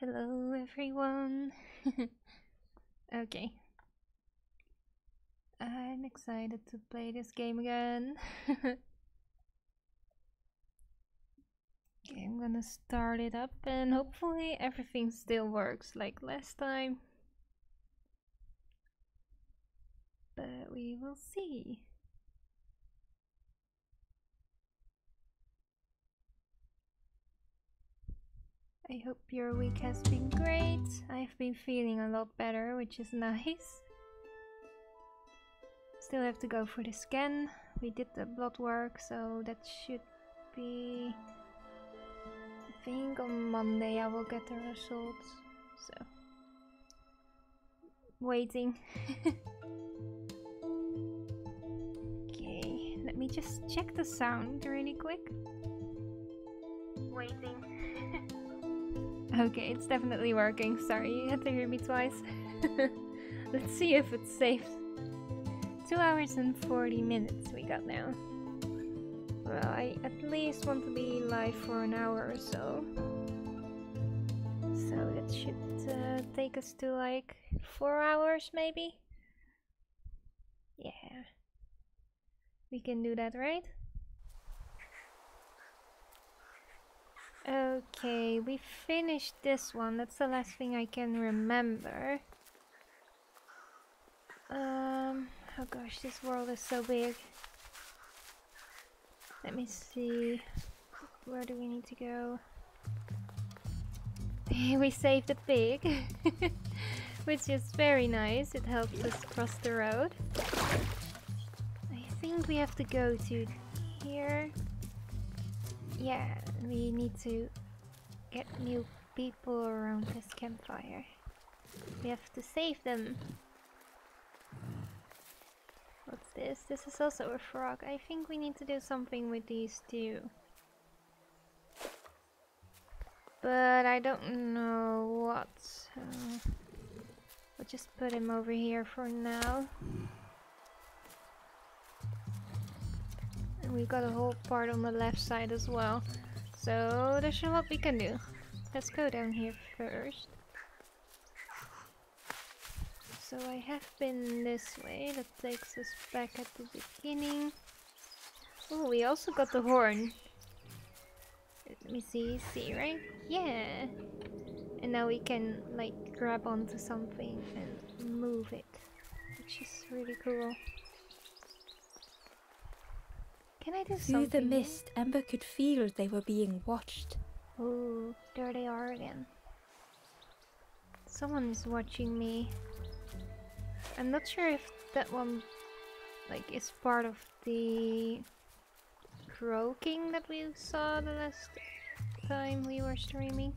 Hello everyone. okay. I'm excited to play this game again. okay, I'm gonna start it up and hopefully everything still works like last time. But we will see. I hope your week has been great. I've been feeling a lot better, which is nice. Still have to go for the scan. We did the blood work, so that should be... I think on Monday I will get the results. So... Waiting. okay, let me just check the sound really quick. Waiting. Okay, it's definitely working. Sorry, you had to hear me twice. Let's see if it's safe. 2 hours and 40 minutes we got now. Well, I at least want to be live for an hour or so. So that should uh, take us to like 4 hours maybe? Yeah. We can do that, right? Okay, we finished this one. That's the last thing I can remember. Um, oh gosh, this world is so big. Let me see. Where do we need to go? we saved a pig, which is very nice. It helps us cross the road. I think we have to go to here. Yeah, we need to get new people around this campfire. We have to save them. What's this? This is also a frog. I think we need to do something with these two. But I don't know what. So we'll just put him over here for now. And we got a whole part on the left side as well. So there's a what we can do. Let's go down here first. So I have been this way. That takes us back at the beginning. Oh, we also got the horn. Let me see. See, right? Yeah. And now we can like grab onto something and move it. Which is really cool. Can I do Through something? the mist, Ember could feel they were being watched. Oh, there they are again. Someone is watching me. I'm not sure if that one like is part of the croaking that we saw the last time we were streaming.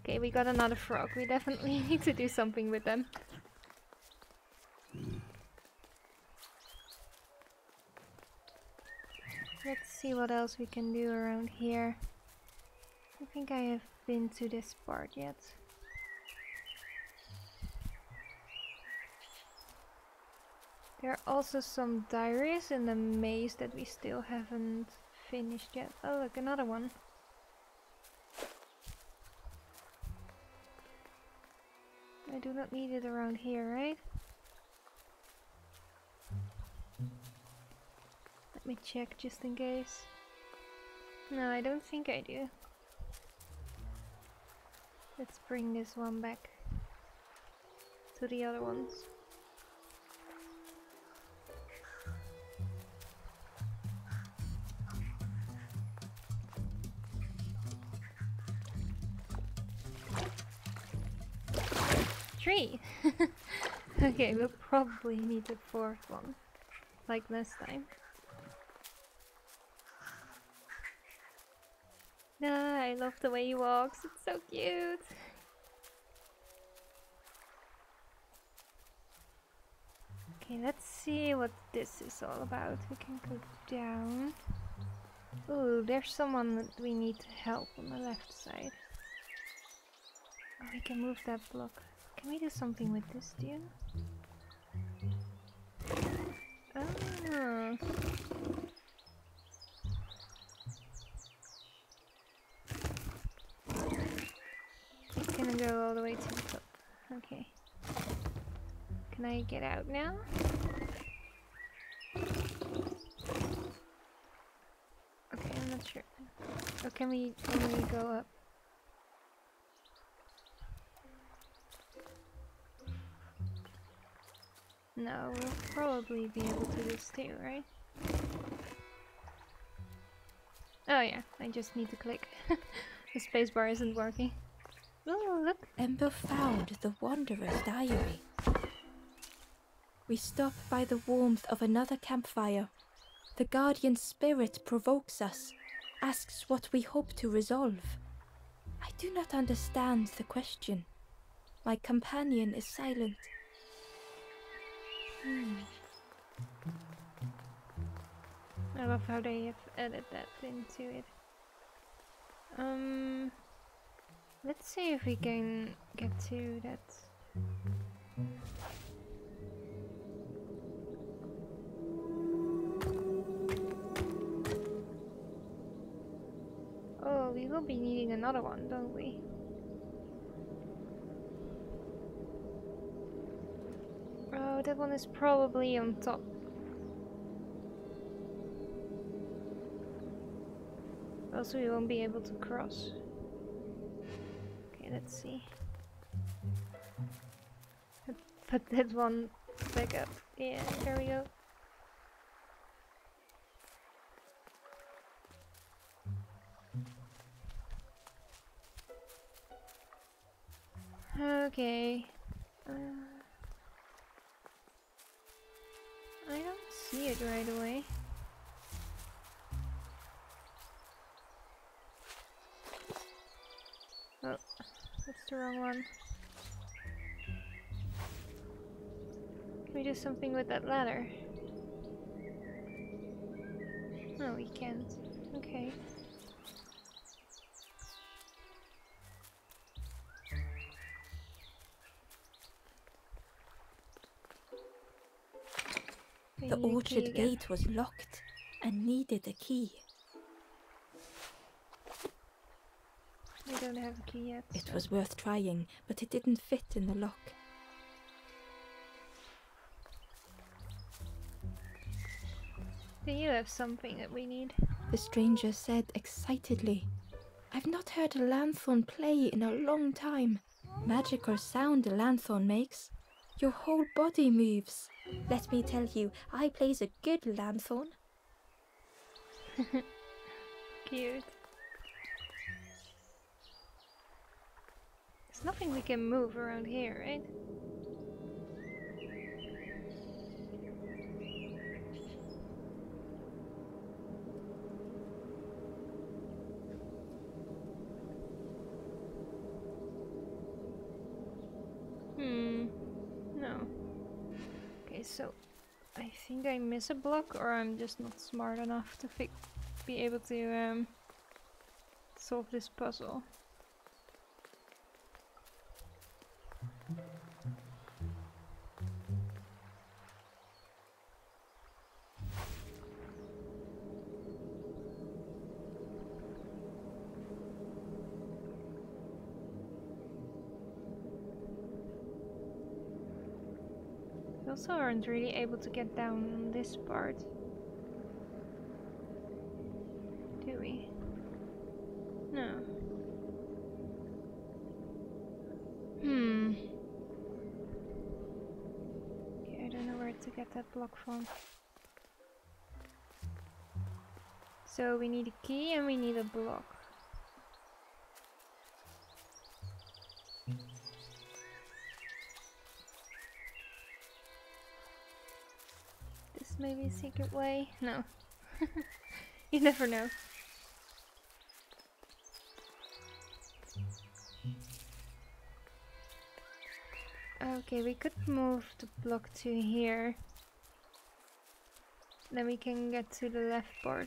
Okay, we got another frog. We definitely need to do something with them. Let's see what else we can do around here. I think I have been to this part yet. There are also some diaries in the maze that we still haven't finished yet. Oh look, another one. I do not need it around here, right? Let me check just in case. No, I don't think I do. Let's bring this one back to the other ones. Three! okay, we'll probably need a fourth one, like last time. No, I love the way he walks. It's so cute. Okay, let's see what this is all about. We can go down. Ooh, there's someone that we need to help on the left side. Oh, we can move that block. Can we do something with this, do you ah. Know? top. Okay. Can I get out now? Okay, I'm not sure. Or can we only go up? No, we'll probably be able to do this too, right? Oh yeah, I just need to click. the spacebar isn't working. Ember found the Wanderer's diary. We stop by the warmth of another campfire. The guardian spirit provokes us, asks what we hope to resolve. I do not understand the question. My companion is silent. Hmm. I love how they have added that into it. Um, let's see if we can get to that. Oh, we will be needing another one, don't we? Oh, that one is probably on top. Also, we won't be able to cross. Let's see. Put that one back up. Yeah, there we go. Okay. Uh, I don't see it right away. Oh, that's the wrong one. Can we do something with that ladder? No, we can't. Okay. The need a key orchard gate was locked and needed a key. We don't have a key yet. It so- was worth trying, but it didn't fit in the lock. Do you have something that we need? The stranger said excitedly. I've not heard a lanthorn play in a long time. Magical sound a lanthorn makes. Your whole body moves. Let me tell you, I plays a good lanthorn. Cute. Nothing we can move around here, right? Hmm. No. Okay, so I think I miss a block, or I'm just not smart enough to be able to um, solve this puzzle. Also aren't really able to get down this part. Do we? No. Hmm. Okay, I don't know where to get that block from. So we need a key and we need a block. This may be a secret way. No. you never know. Okay, we could move the block to here. Then we can get to the left board.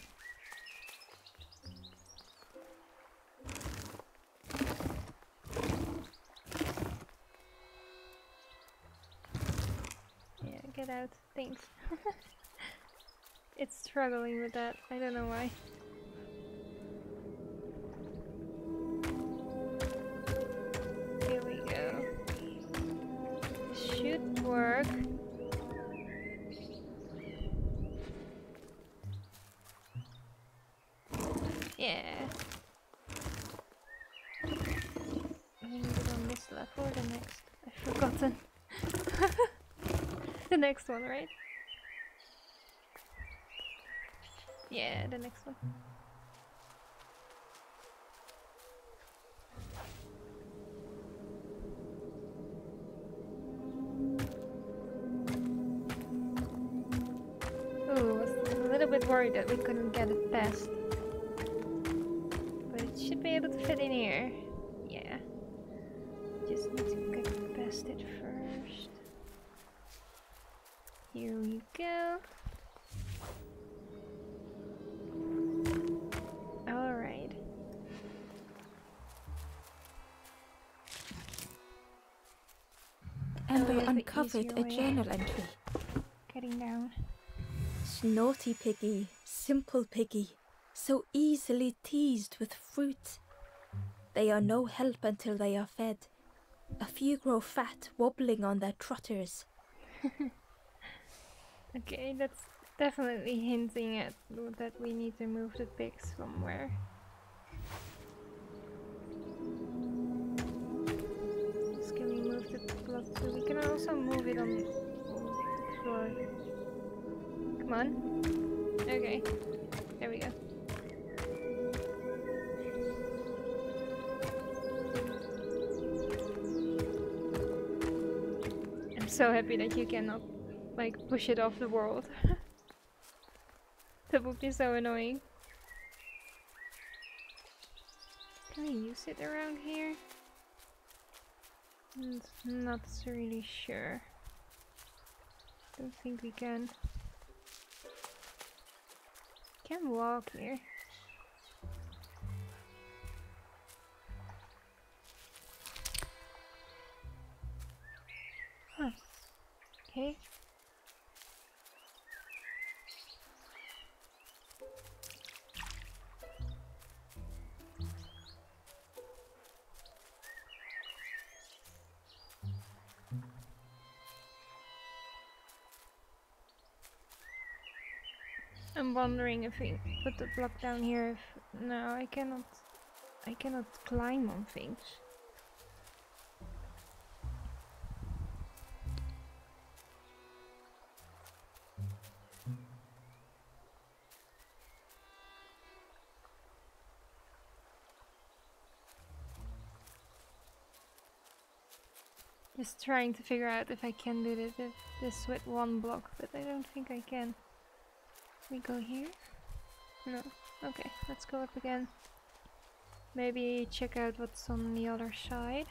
Yeah, get out. Thanks. It's struggling with that. I don't know why. Here we go. Should work. Yeah. Maybe on this level or the next. I've forgotten. the next one, right? Yeah, the next one. Ooh, I was a little bit worried that we couldn't get it past. But it should be able to fit in here. Yeah. Just need to get past it first. Here we go. Uncovered a journal entry. Getting down. Naughty piggy, simple piggy, so easily teased with fruit. They are no help until they are fed. A few grow fat, wobbling on their trotters. Okay, that's definitely hinting at that we need to move the pigs somewhere. We can also move it on the floor. Come on. Okay. There we go. I'm so happy that you cannot like push it off the world. that would be so annoying. Can I use it around here? Mm, Not really sure. Don't think we can. Can walk here. Huh. Okay. I'm wondering if we put the block down here if no I cannot I cannot climb on things. Just trying to figure out if I can do this, this with one block, but I don't think I can. We go here? No. Okay, let's go up again. Maybe check out what's on the other side.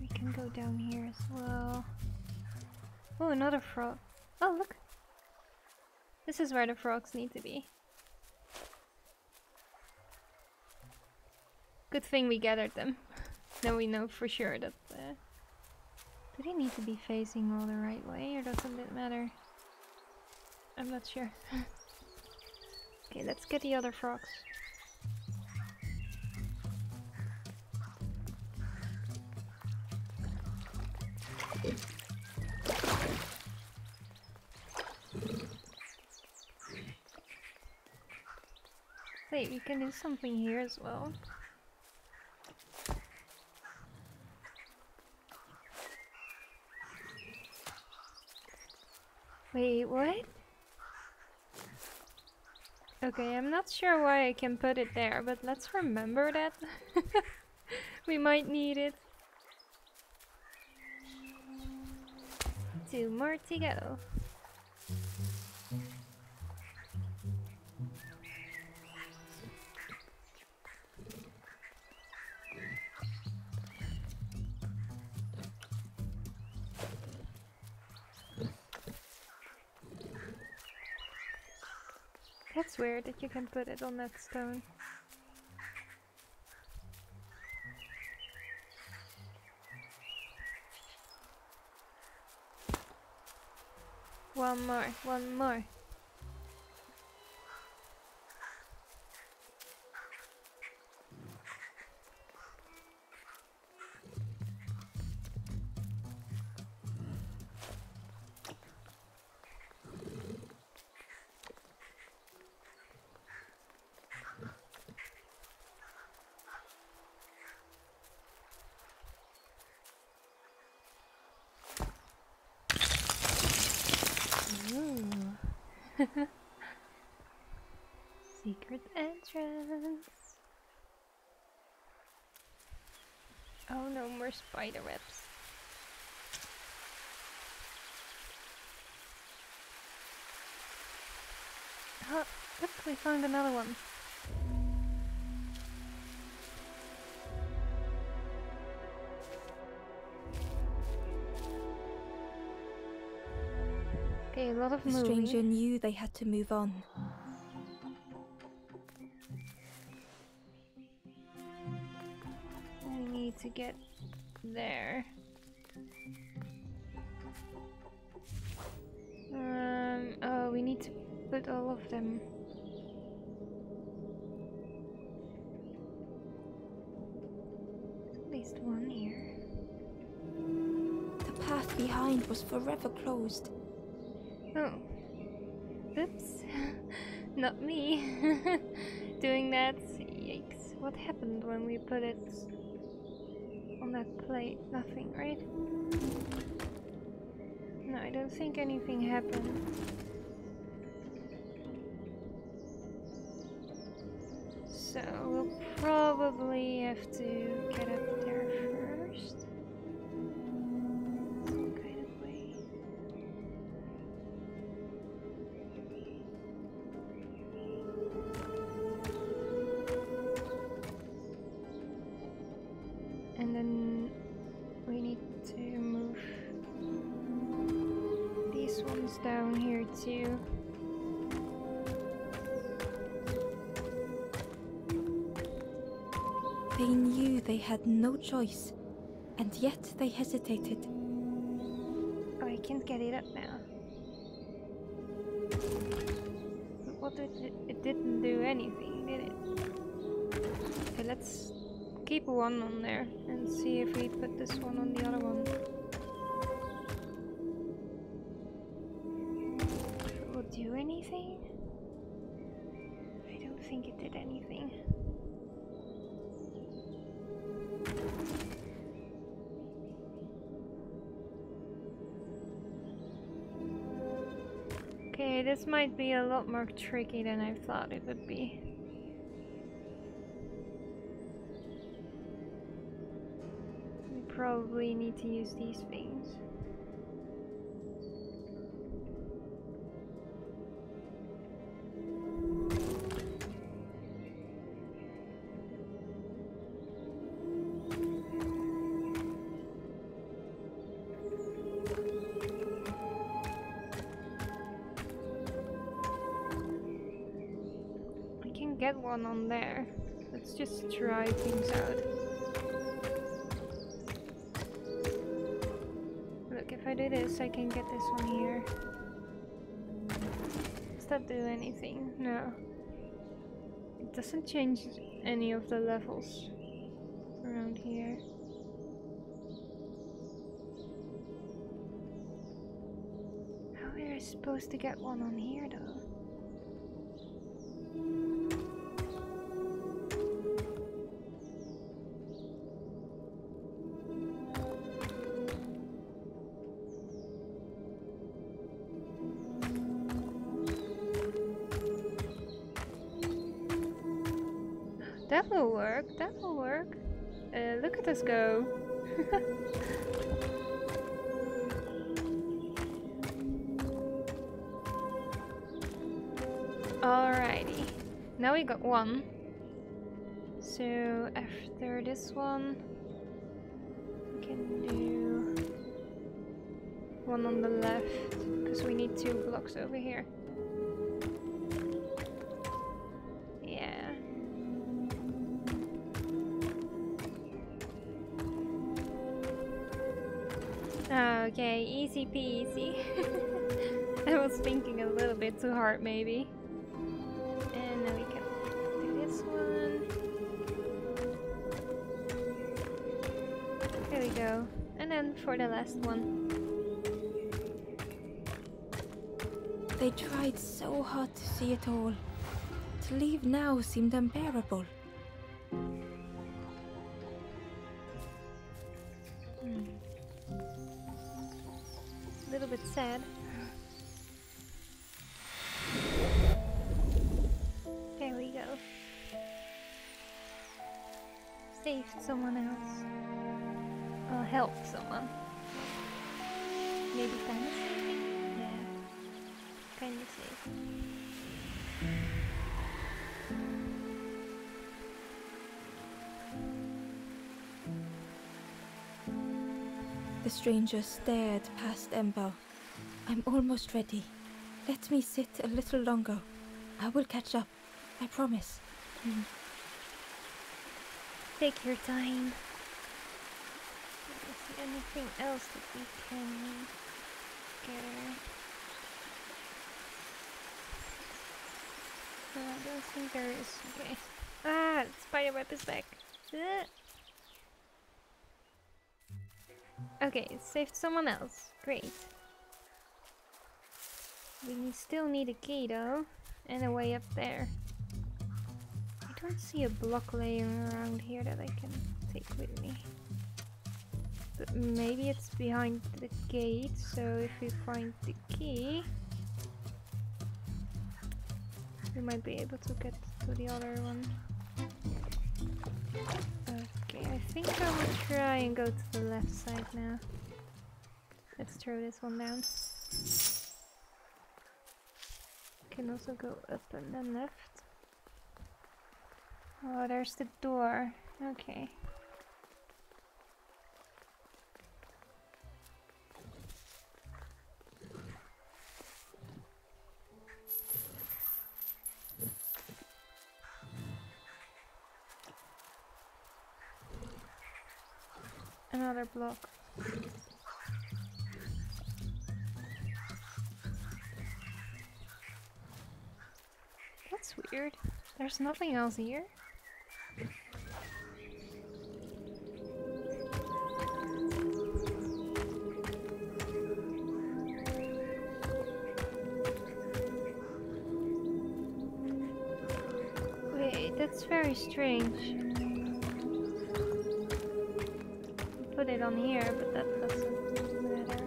We can go down here as well. Oh, another frog. Oh, look! This is where the frogs need to be. Good thing we gathered them. now we know for sure that... Uh, do they need to be facing all the right way or doesn't it matter? I'm not sure. okay, let's get the other frogs. Wait, we can do something here as well. Wait, what? Okay, I'm not sure why I can put it there, but let's remember that. we might need it. Two more to go. Weird that you can put it on that stone. One more, one more. Entrance. Oh no more spider webs. Oh, look, we found another one. Okay, a lot of The moving. stranger knew they had to move on. Need to get there. Um, oh, we need to put all of them. At least one here. The path behind was forever closed. Oh. Oops. Not me. Doing that. Yikes. What happened when we put it that plate? Nothing, right? No, I don't think anything happened. So we'll probably have to choice, and yet they hesitated. Oh, I can't get it up now. What did it, it didn't do anything, did it? Okay, let's keep one on there and see if we put this one on the other one. This might be a lot more tricky than I thought it would be. We probably need to use these things. On there. Let's just try things out. Look, if I do this, I can get this one here. Does that do anything? No. It doesn't change any of the levels around here. How are we supposed to get one on here though? Us go. Alrighty. Now we got one. So after this one, we can do one on the left because we need two blocks over here. Okay, easy peasy. I was thinking a little bit too hard, maybe. And then we can do this one. There we go. And then for the last one. They tried so hard to see it all. To leave now seemed unbearable. The stranger stared past Ember. I'm almost ready. Let me sit a little longer. I will catch up. I promise. Take your time. Is there anything else that we can gather? No, I don't think there is. Okay. Ah, spider web is back. Ugh. Okay, saved someone else. Great. We still need a key though, and a way up there. I don't see a block laying around here that I can take with me. But maybe it's behind the gate, so if we find the key, we might be able to get to the other one. Okay, I think I will try and go to the left side now. Let's throw this one down. Can also go up and then left. Oh, there's the door. Okay. Another block. That's weird. There's nothing else here. Wait, that's very strange. Put it on here, but that doesn't matter.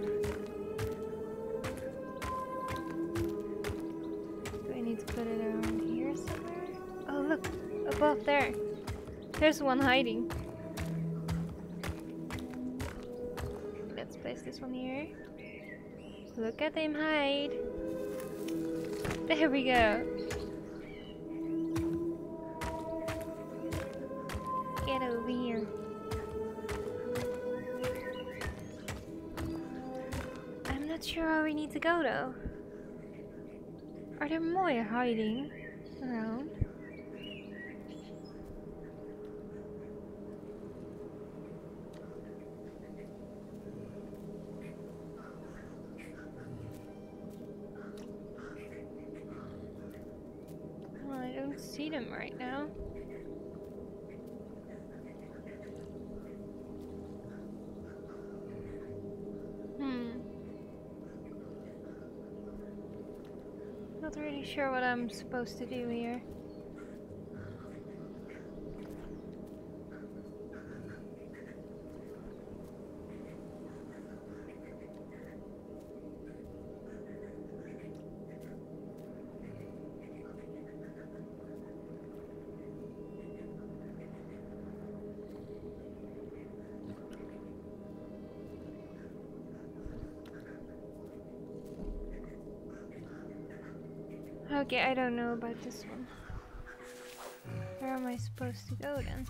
Do I need to put it around here somewhere? Oh, look! Above there! There's one hiding. Let's place this one here. Look at him hide! There we go! Go though. Are there more hiding around? Well, I don't see them right now. Hmm. Not really sure what I'm supposed to do here. Okay, I don't know about this one. Where am I supposed to go then?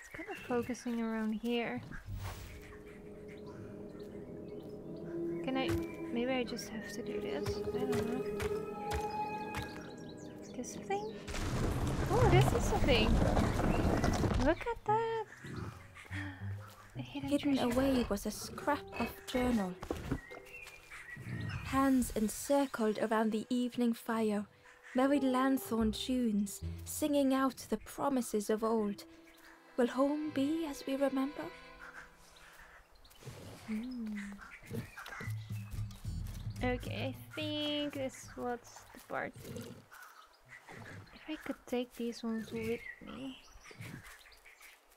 It's kind of focusing around here. Can I... Maybe I just have to do this? I don't know. This thing? Oh, this is a thing! Look at that! Hidden, away was a scrap of journal. Hands encircled around the evening fire, merry lanthorn tunes, singing out the promises of old. Will home be as we remember? Hmm. Okay, I think this was the part. If I could take these ones with me,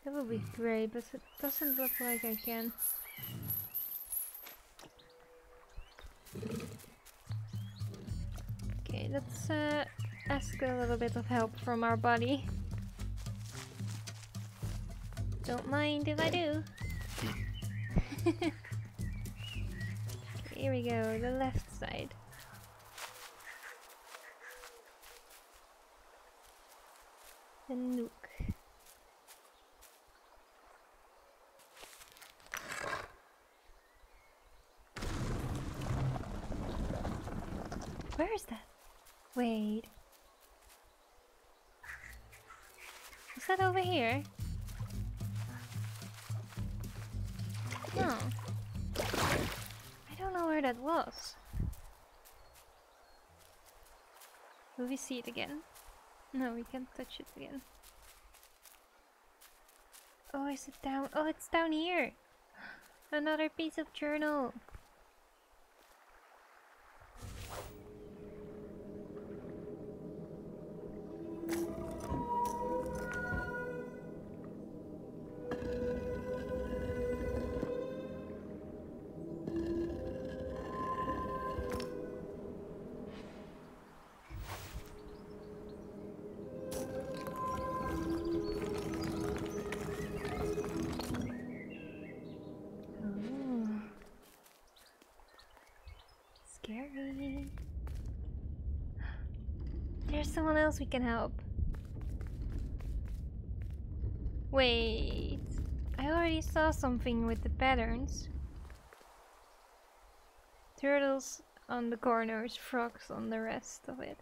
that would be great, but it doesn't look like I can. Okay, let's uh, ask a little bit of help from our buddy. Don't mind if I do. here we go, the left side. The nook. Where is that? Wait. Is that over here? No. I don't know where that was. Will we see it again? No, we can't touch it again. Oh, is it down? Oh, it's down here! Another piece of journal! There's someone else we can help. Wait. I already saw something with the patterns. Turtles on the corners, frogs on the rest of it.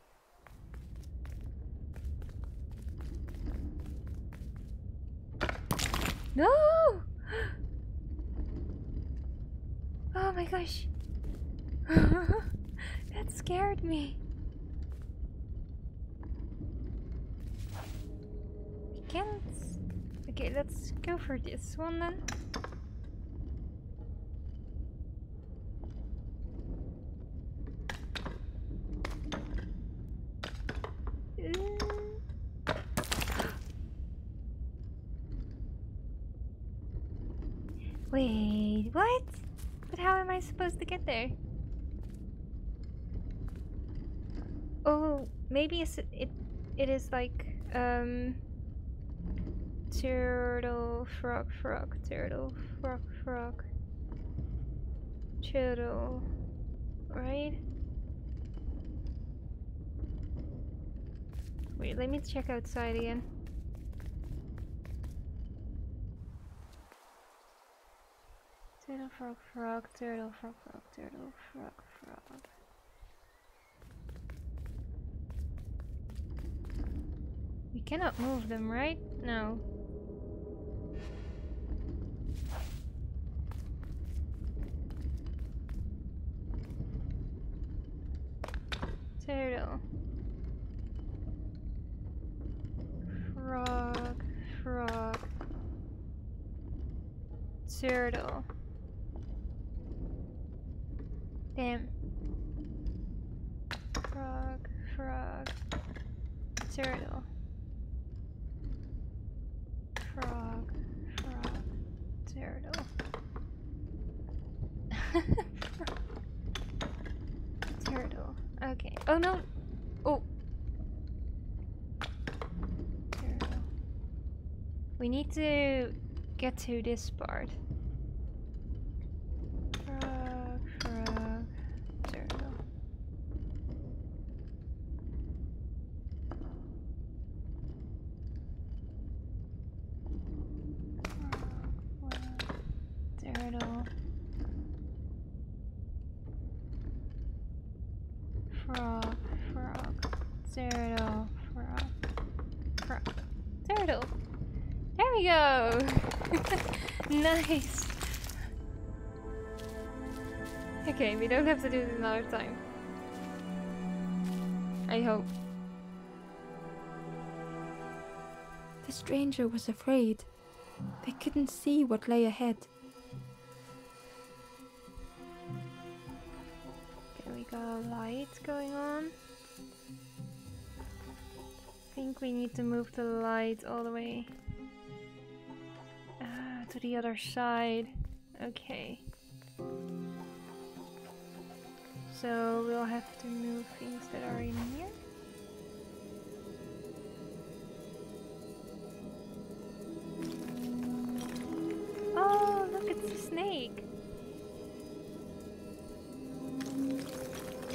No! Oh my gosh. that scared me. Can't. Okay, let's go for this one then. Wait, what? But how am I supposed to get there? Oh, maybe it's, it it is like um turtle frog frog turtle frog frog turtle right? Wait, let me check outside again. Turtle, frog, frog, turtle, frog, frog, turtle, frog, frog. We cannot move them, right? No. Turtle. Frog, frog. Turtle. Damn. Frog, frog, turtle. Frog, frog, turtle. turtle. Okay. Oh no! Oh! We need to get to this part. Another time. I hope. The stranger was afraid. They couldn't see what lay ahead. Okay, we got a light going on. I think we need to move the light all the way ah, to the other side. Okay. So we'll have to move things that are in here. Oh, look, it's a snake.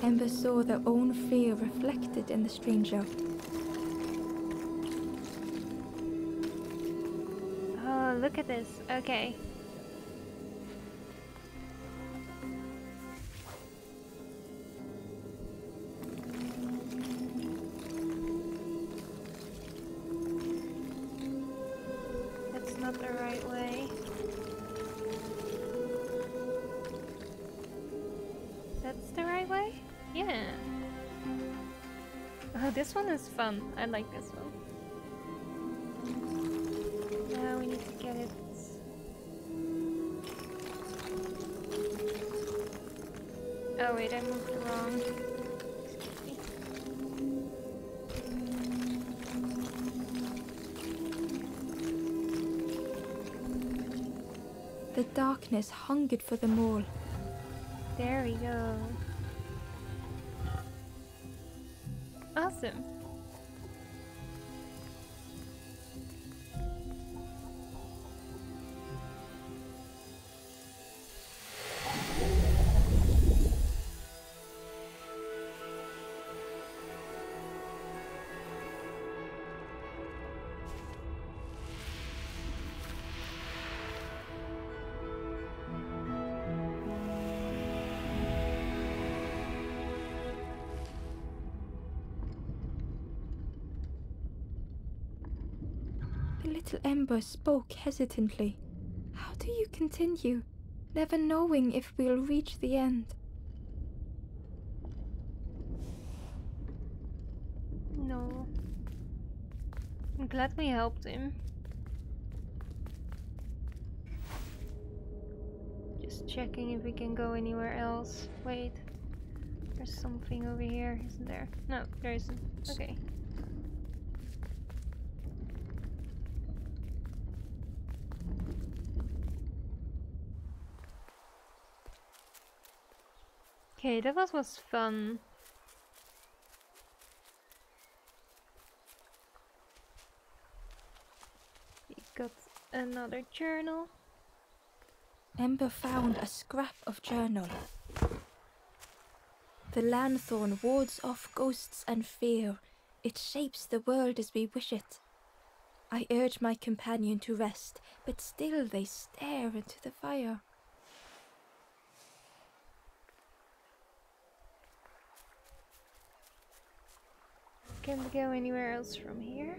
Ember saw their own fear reflected in the stranger. Oh, look at this. Okay. Fun. I like this one. Now we need to get it. Oh wait, I moved wrong. The darkness hungered for them all. There we go. Awesome. Little ember spoke hesitantly. How do you continue, never knowing if we'll reach the end? No. I'm glad we helped him. Just checking if we can go anywhere else. Wait. There's something over here, isn't there? No, there isn't. Okay. Okay, that was, was fun. We got another journal. Ember found a scrap of journal. The lanthorn wards off ghosts and fear. It shapes the world as we wish it. I urge my companion to rest, but still they stare into the fire. Can we go anywhere else from here?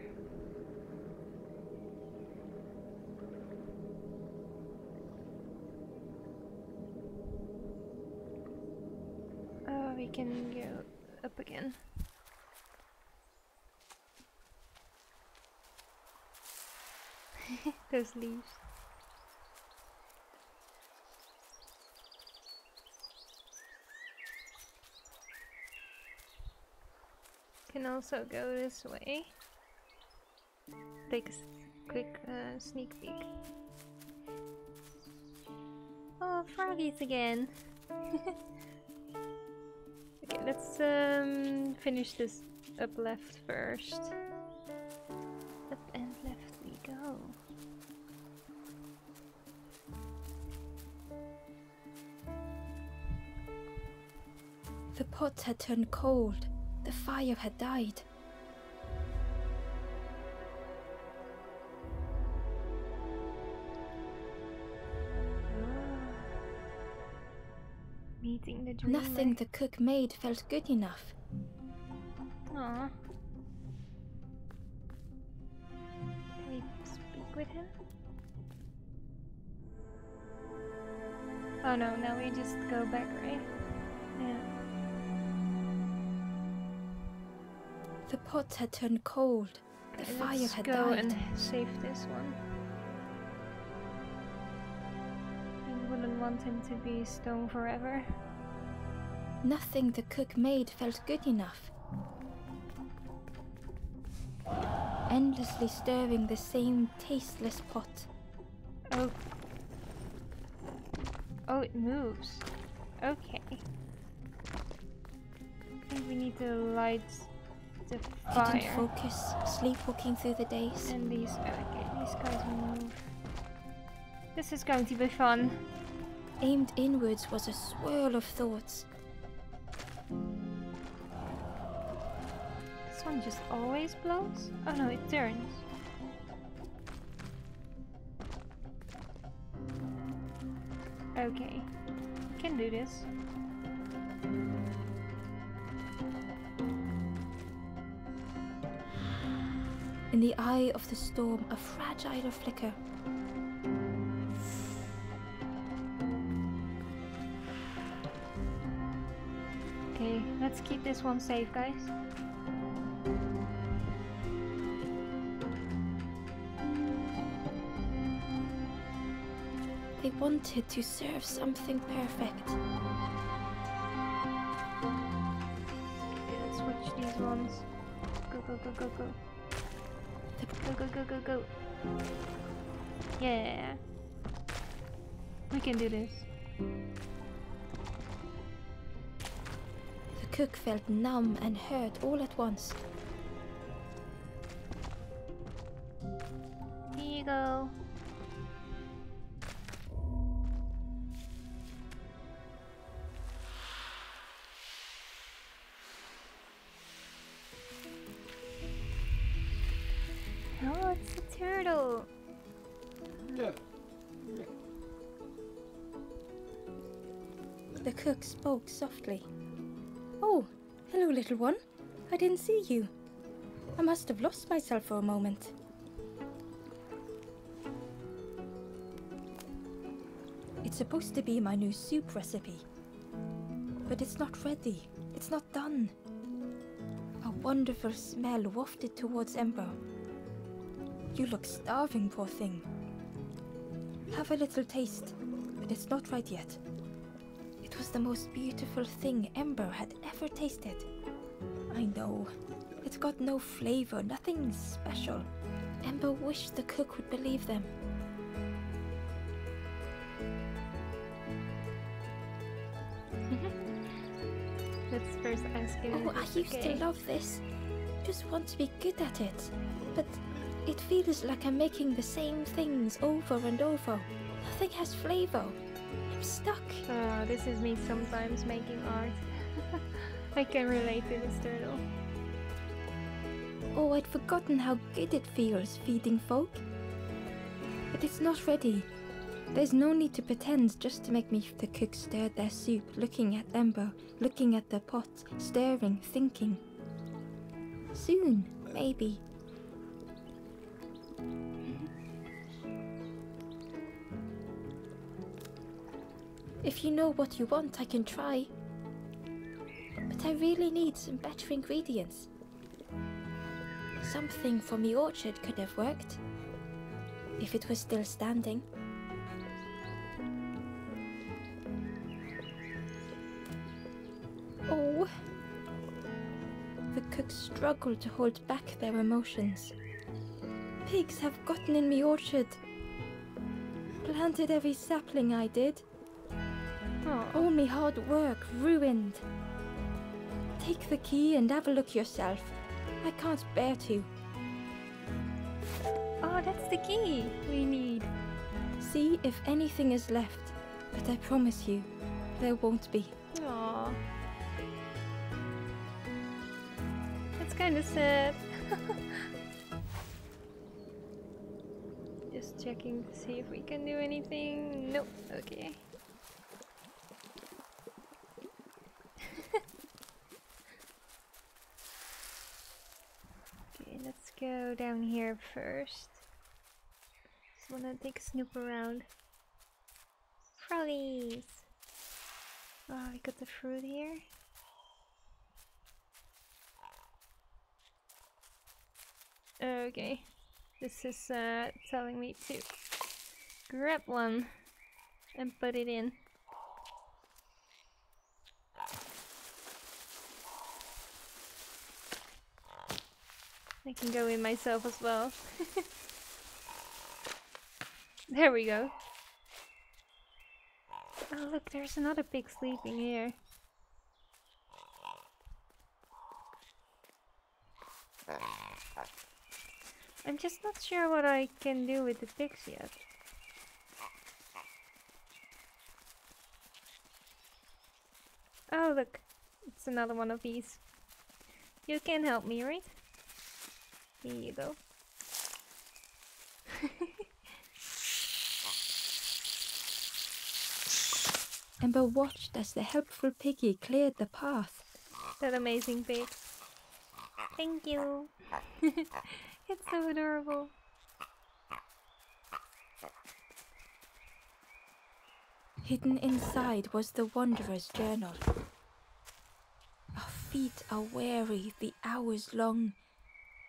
Oh, we can go up again. Those leaves. Can also go this way. Take a quick uh, sneak peek. Oh, froggies again. okay, let's um, finish this up left first. Up and left we go. The pot had turned cold. Fire had died. Meeting the dreamer. Nothing the cook made felt good enough. Aw. Can we speak with him? Oh no, now we just go back, right? Pot had turned cold. The Okay, fire let's had go died. and save this one. I wouldn't want him to be stone forever. Nothing the cook made felt good enough. Endlessly stirring the same tasteless pot. Oh. Oh, it moves. Okay. I think we need the light the Couldn't focus, sleepwalking through the days. And these, okay, these guys move. This is going to be fun. Aimed inwards was a swirl of thoughts. This one just always blows? Oh no, it turns. Okay, can do this. The eye of the storm, a fragile flicker. Okay, let's keep this one safe, guys. They wanted to serve something perfect. Okay, let's switch these ones. Go, go, go, go, go. Go, go, go, go, go. Yeah. We can do this. The cook felt numb and hurt all at once. Softly. Oh, hello, little one. I didn't see you. I must have lost myself for a moment. It's supposed to be my new soup recipe. But it's not ready. It's not done. A wonderful smell wafted towards Ember. You look starving, poor thing. Have a little taste, but it's not right yet. The most beautiful thing Ember had ever tasted. I know. It's got no flavor, nothing special. Ember wished the cook would believe them. Mm-hmm. Let's first ask it. Oh, I it's used okay. to love this. Just want to be good at it. But it feels like I'm making the same things over and over. Nothing has flavor. I'm stuck. Oh, this is me sometimes making art. I can relate to this turtle. Oh, I'd forgotten how good it feels feeding folk. But it's not ready. There's no need to pretend just to make me the cook stirred their soup, looking at Ember, looking at the pot, staring, thinking. Soon, maybe. If you know what you want, I can try. But I really need some better ingredients. Something from the orchard could have worked. If it was still standing. Oh. The cook struggled to hold back their emotions. Pigs have gotten in me orchard. Planted every sapling I did. Oh, All me hard work ruined. Take the key and have a look yourself. I can't bear to. oh, that's the key we need. See if anything is left, but I promise you, there won't be. Aww. That's kind of sad. Just checking to see if we can do anything. Nope. Okay. okay, let's go down here first. Just wanna take a snoop around. Froggies! Oh, we got the fruit here. Okay, this is uh, telling me to grab one and put it in. I can go in myself as well. there we go. Oh look, there's another pig sleeping here. I'm just not sure what I can do with the pigs yet. Oh look, it's another one of these. You can help me, right? Here you go. Ember watched as the helpful piggy cleared the path. That amazing pig. Thank you. it's so adorable. Hidden inside was the Wanderer's journal. Our feet are weary, the hours long.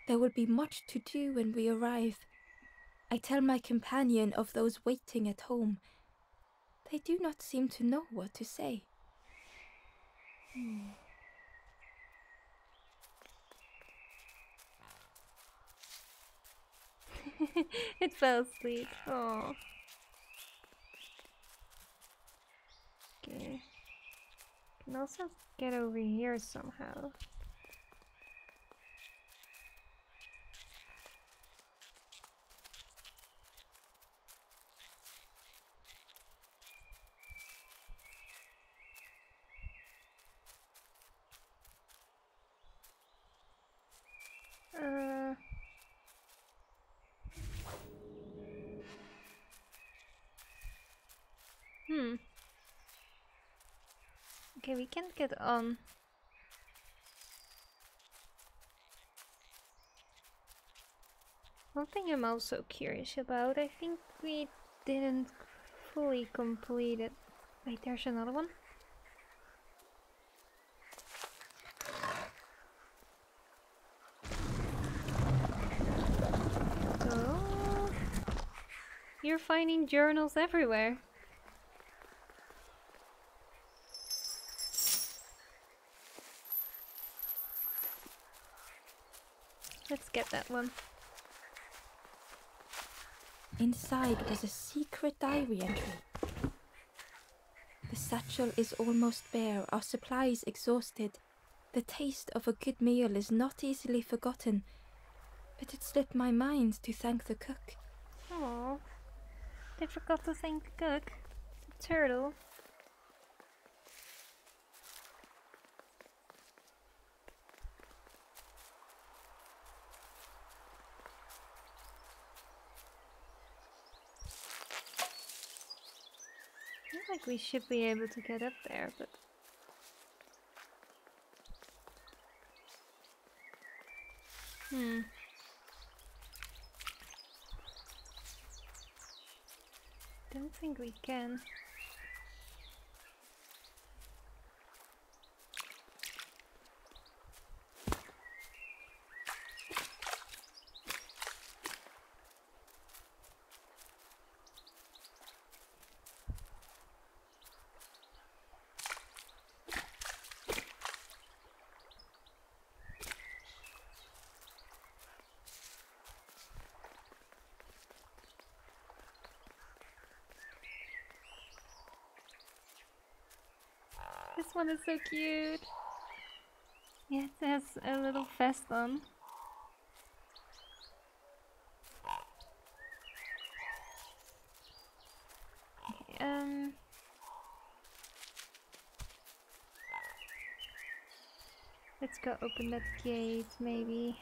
There will be much to do when we arrive. I tell my companion of those waiting at home. They do not seem to know what to say. Hmm. it fell asleep. Oh. Okay. Can also get over here somehow. Uh, hmm. Okay, we can't get on. One thing I'm also curious about, I think we didn't fully complete it. Wait, there's another one? Oh, you're finding journals everywhere. Let's get that one. Inside was a secret diary entry. The satchel is almost bare, our supplies exhausted. The taste of a good meal is not easily forgotten, but it slipped my mind to thank the cook. They forgot to thank the cook. The turtle. Like we should be able to get up there, but Hmm. I don't think we can. Is so cute. Yeah, it has a little vest on. Um. Let's go open that gate, maybe.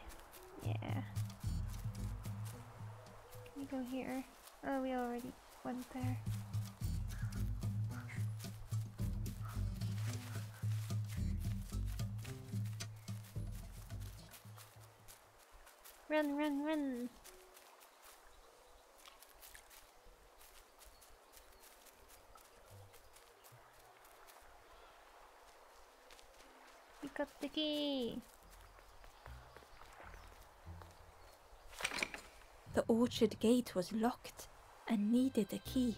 Yeah. Can we go here? Oh, we already went there. Run, run, run! Got the key! The orchard gate was locked and needed a key.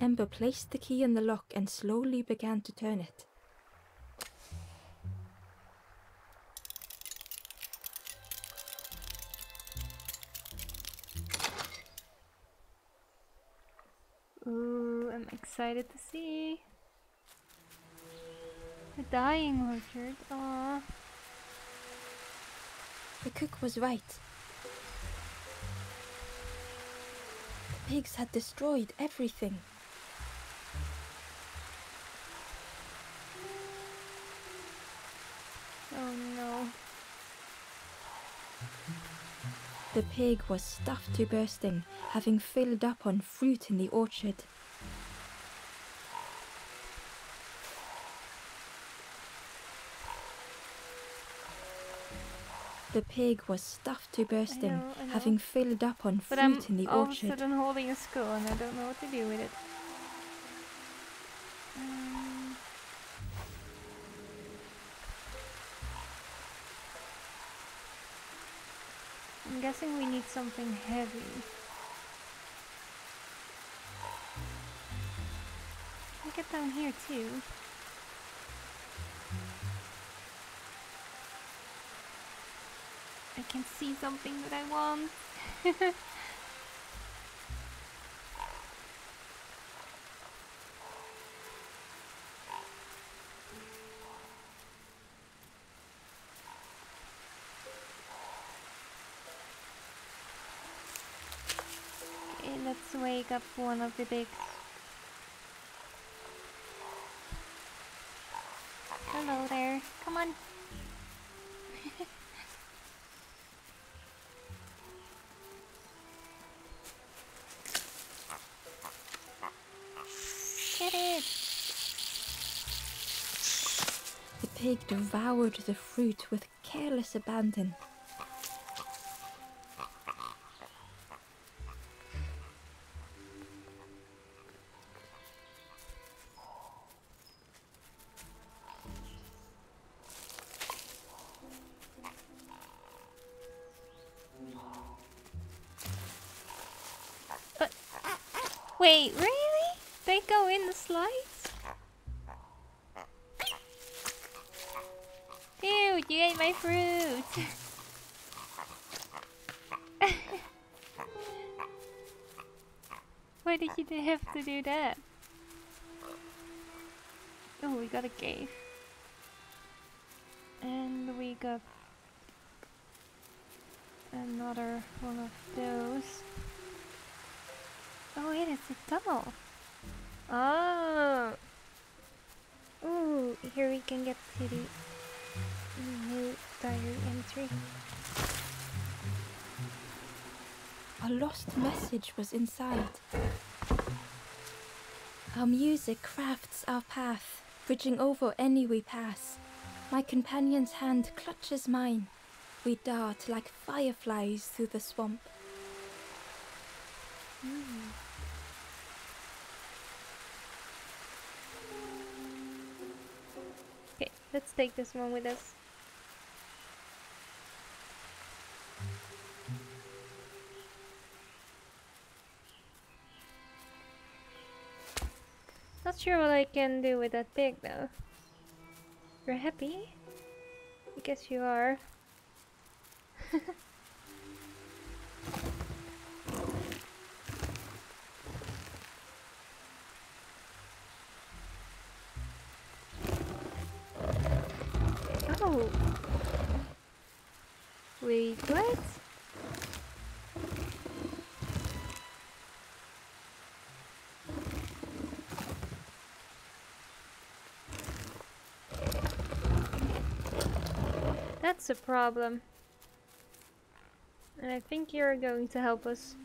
Ember placed the key in the lock and slowly began to turn it. Dying orchard. Aww. The cook was right. The pigs had destroyed everything. Oh no. The pig was stuffed to bursting, having filled up on fruit in the orchard. The pig was stuffed to bursting, know, I know. having filled up on But fruit I'm in the all of a orchard. sudden holding a skull and I don't know what to do with it. Um, I'm guessing we need something heavy. I get down here too? Can see something that I want. Okay, let's wake up one of the pigs. Pig devoured the fruit with careless abandon. To do that? Oh, we got a cave. And we got another one of those. Oh, wait, it is a tunnel. Oh. Ooh, here we can get to the new diary entry. A lost message was inside. Our music crafts our path, bridging over any we pass. My companion's hand clutches mine. We dart like fireflies through the swamp. Hmm. Okay, let's take this one with us. Sure what I can do with that pig though. You're happy? I guess you are. That's a problem. And I think you're going to help us.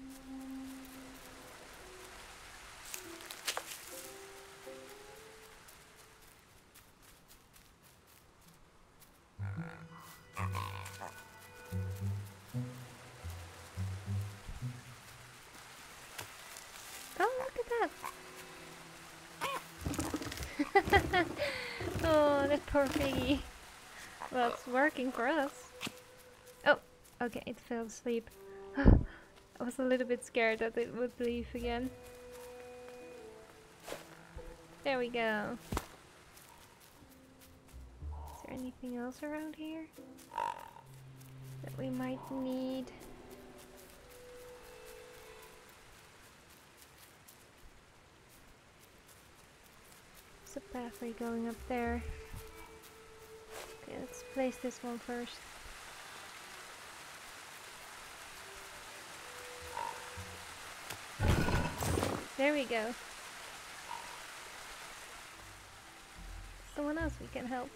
It's working for us. Oh, okay, it fell asleep. I was a little bit scared that it would leave again. There we go. Is there anything else around here that we might need? There's a pathway going up there. Okay, let's place this one first. There we go. Someone else we can help.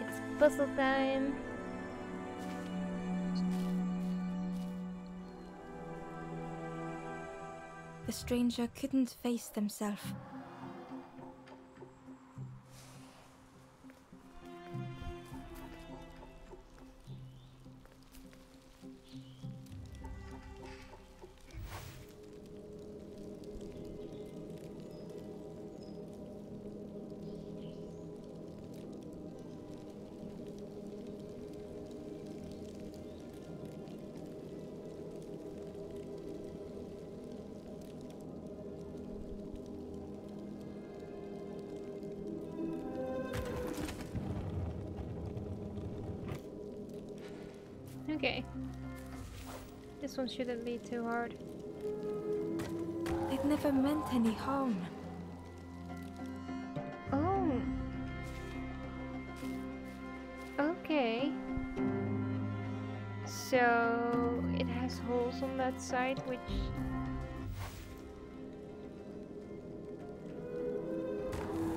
It's puzzle time. The stranger couldn't face themselves. One shouldn't be too hard. They'd never meant any harm. Oh. Okay. So it has holes on that side, which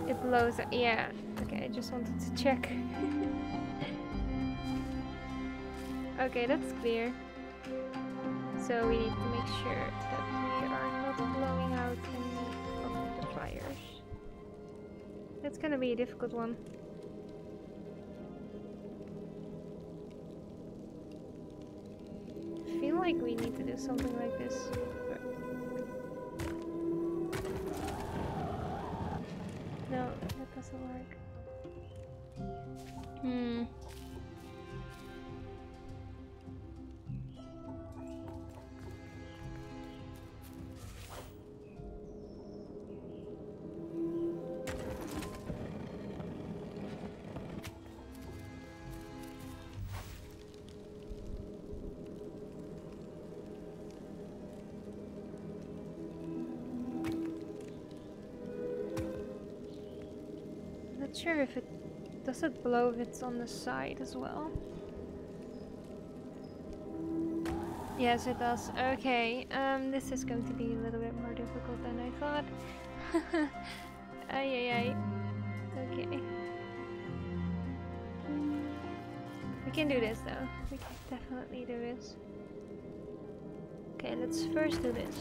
it blows. up. Yeah. Okay, I just wanted to check. okay, that's clear. So we need to make sure that we are not blowing out any of the fires. That's gonna be a difficult one. I feel like we need to do something like this. Sure if it does it blow if it's on the side as well. Yes, it does. Okay, um, this is going to be a little bit more difficult than I thought. ay ay ay. Okay. We can do this though. We can definitely do this. Okay, let's first do this.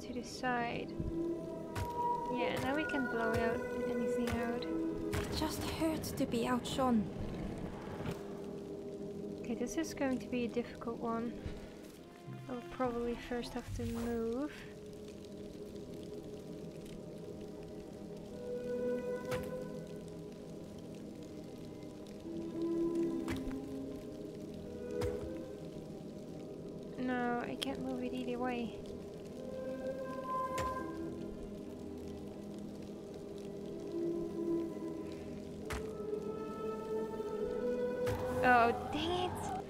To the side. Yeah, now we can blow out anything out. It just hurts to be outshone. Okay, this is going to be a difficult one. I'll probably first have to move. No, I can't move it either way. Oh, dang it!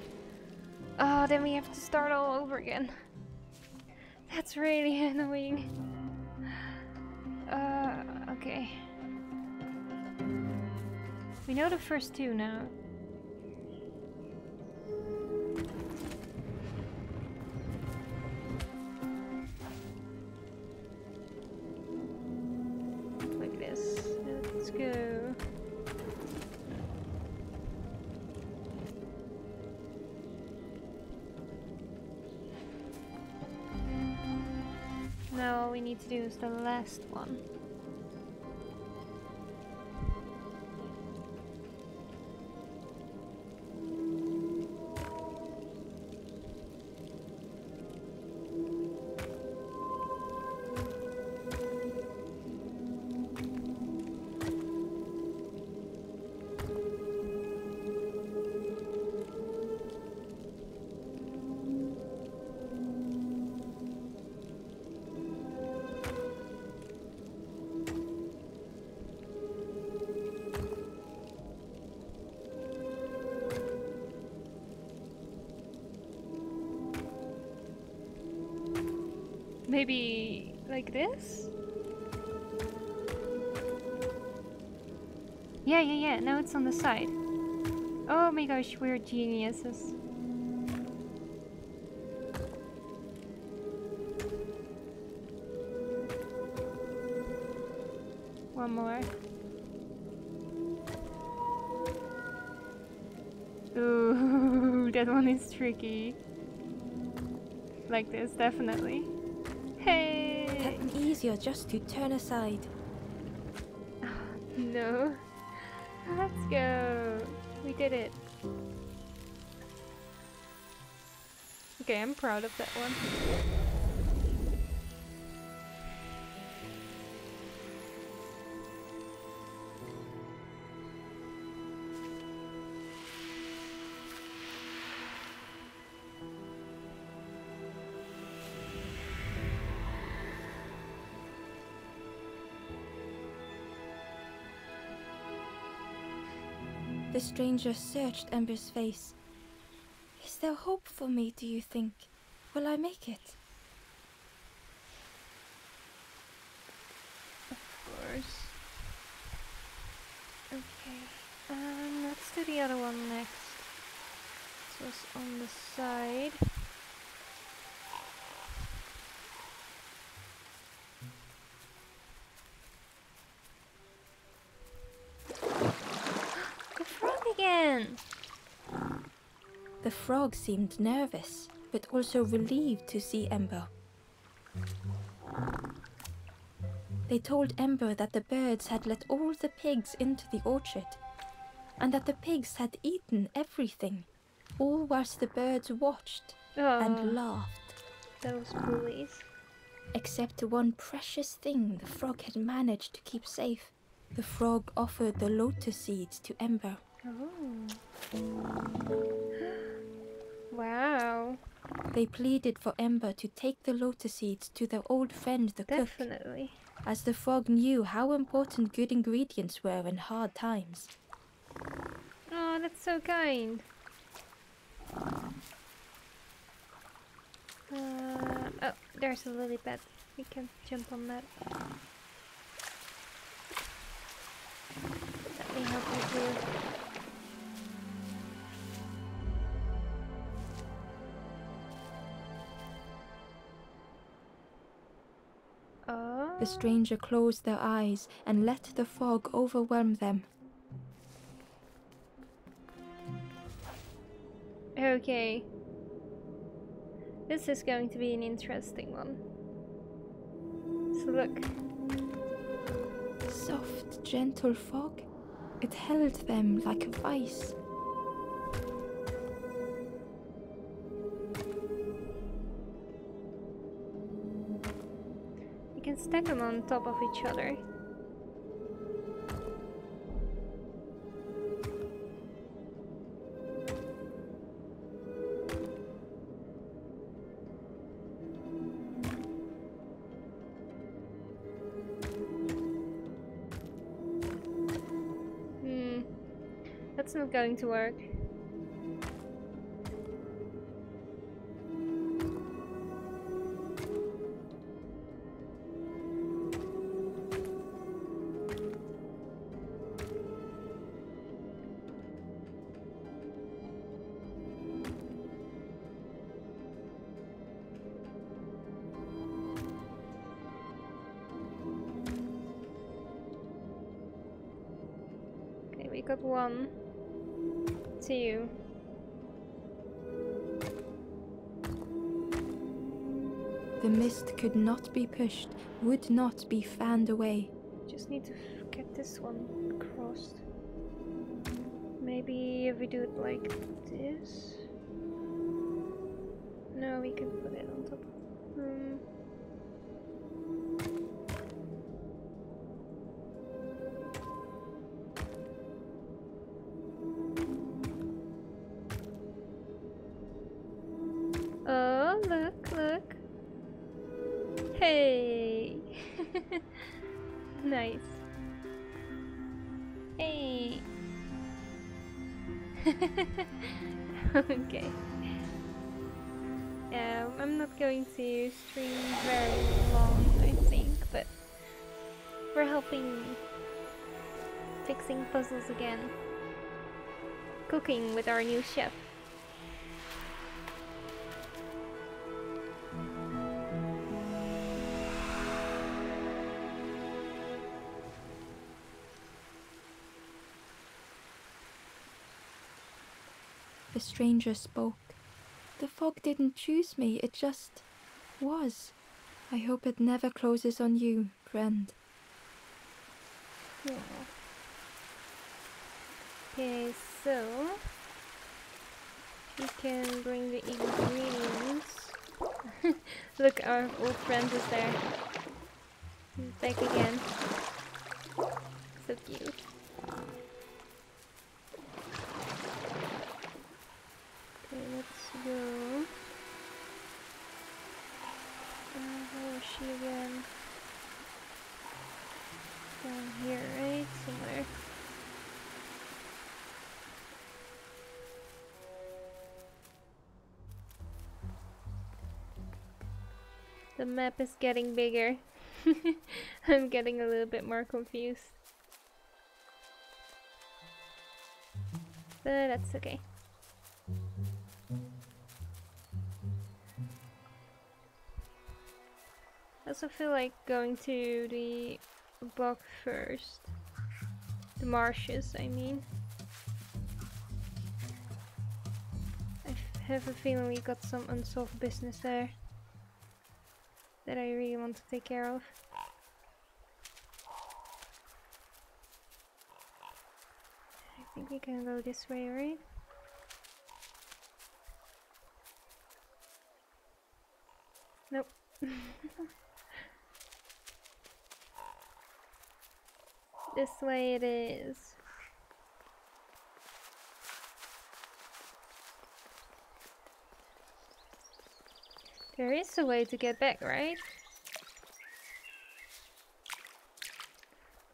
Oh, then we have to start all over again. That's really annoying. Uh, okay. We know the first two now. The last one. Maybe Like this? Yeah, yeah, yeah. Now it's on the side. Oh my gosh, we're geniuses. One more. Ooh, that one is tricky. Like this, definitely. Had been easier just to turn aside. No. Let's go. We did it. Okay, I'm proud of that one. Stranger searched Ember's face. Is there hope for me, do you think? Will I make it? Of course. Okay. Um, let's do the other one next. This was on the side. the frog again! Frog seemed nervous, but also relieved to see Ember. They told Ember that the birds had let all the pigs into the orchard, and that the pigs had eaten everything, all whilst the birds watched Oh, and laughed. those bullies. Except one precious thing the frog had managed to keep safe. The frog offered the lotus seeds to Ember. Oh. Wow. They pleaded for Ember to take the lotus seeds to their old friend the cook, Definitely. as the frog knew how important good ingredients were in hard times. Oh, that's so kind. Uh, oh, there's a lily pad. We can jump on that. Let me help you too. The stranger closed their eyes and let the fog overwhelm them. Okay. This is going to be an interesting one. So look. Soft, gentle fog. It held them like a vice. Stack them on top of each other. Hmm. That's not going to work. Not be pushed, would not be fanned away. Just need to get this one crossed. Maybe if we do it like this. Fixing puzzles again. Cooking with our new chef. The stranger spoke. The fog didn't choose me, it just was. I hope it never closes on you, friend. Yeah. Okay, so we can bring the ingredients. Look, our old friend is there. He's back again. The map is getting bigger. I'm getting a little bit more confused. But that's okay. I also feel like going to the bog first. The marshes, I mean. I have a feeling we got some unsolved business there that I really want to take care of. I think we can go this way, right? Nope. this way it is. There is a way to get back, right?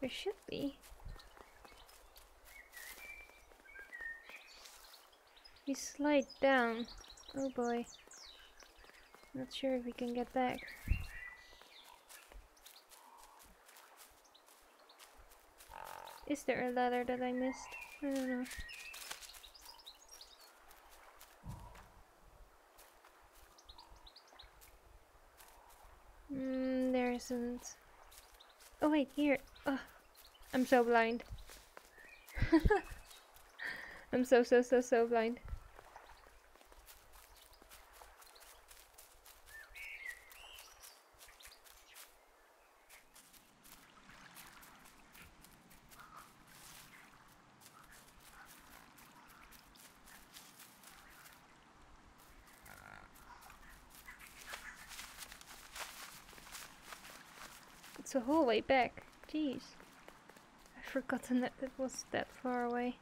There should be. We slide down. Oh boy. Not sure if we can get back. Is there a ladder that I missed? I don't know. Mm, there isn't. Oh wait, here. Oh, I'm so blind. I'm so so so so blind. Whole way back. Jeez. I've forgotten that it was that far away.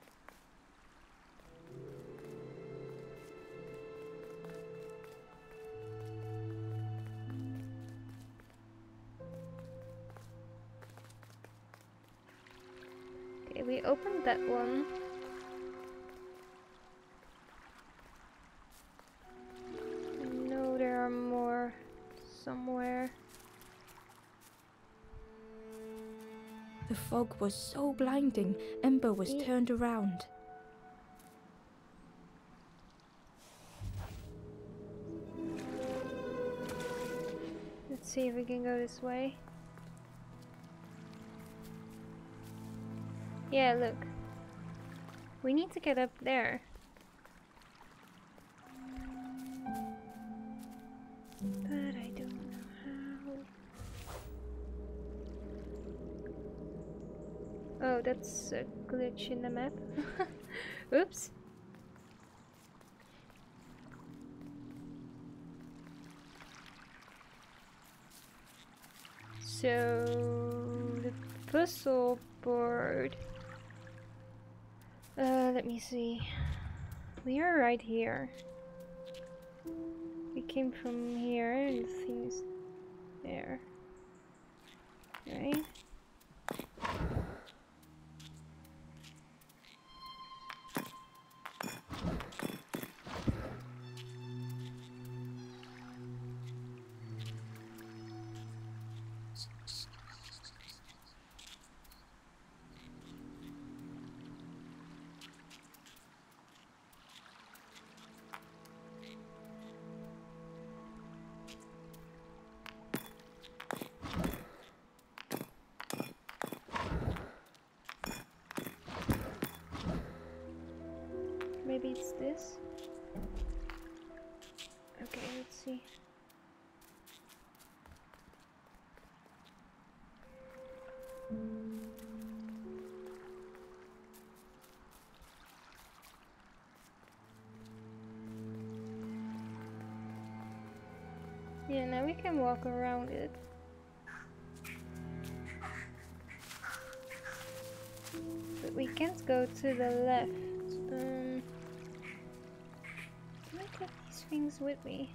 Fog was so blinding, Ember was turned around. Let's see if we can go this way. Yeah, look. We need to get up there. That's a glitch in the map. Oops. So the puzzle board. Uh, let me see. We are right here. We came from here and thing's there. Right? Now we can walk around it. But we can't go to the left. Um, can I take these things with me?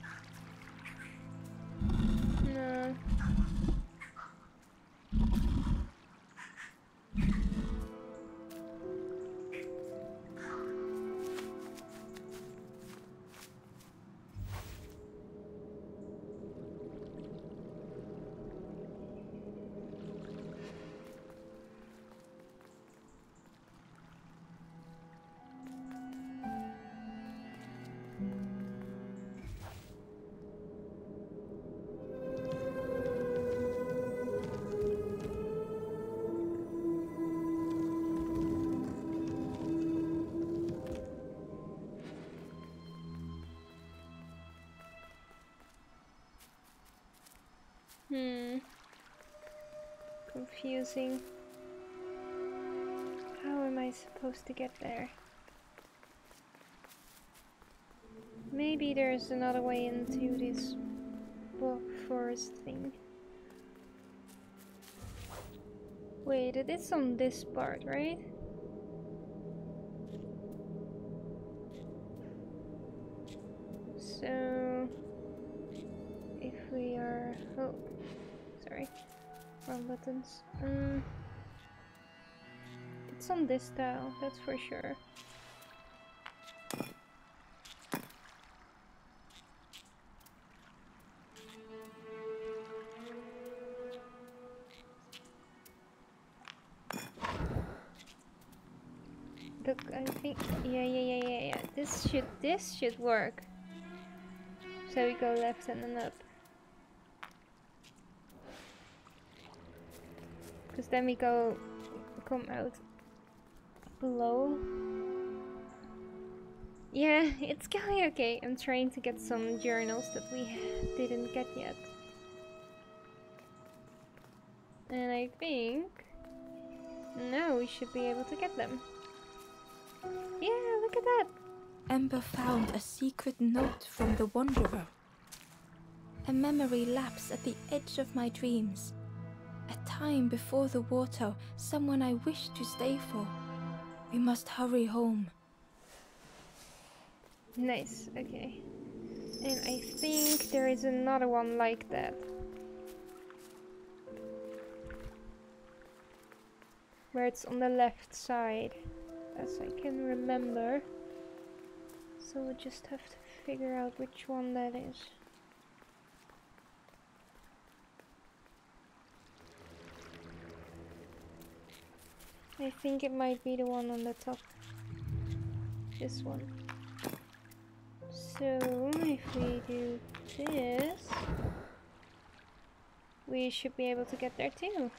Hmm. Confusing. How am I supposed to get there? Maybe there's another way into this forest thing. Wait, it is on this part, right? So, if we are, oh, wrong buttons. Um, it's on this tile, that's for sure. Look, I think, yeah, yeah, yeah, yeah, yeah. This should, this should work. So we go left and then up. Because then we go, come out below. Yeah, it's going okay. I'm trying to get some journals that we didn't get yet. And I think now we should be able to get them. Yeah, look at that. Ember found a secret note from the Wanderer. A memory laps at the edge of my dreams. Time before the water, someone I wish to stay for. We must hurry home. Nice, okay. And I think there is another one like that. Where it's on the left side, as I can remember. So we'll just have to figure out which one that is. I think it might be the one on the top. This one. So, if we do this, we should be able to get there too.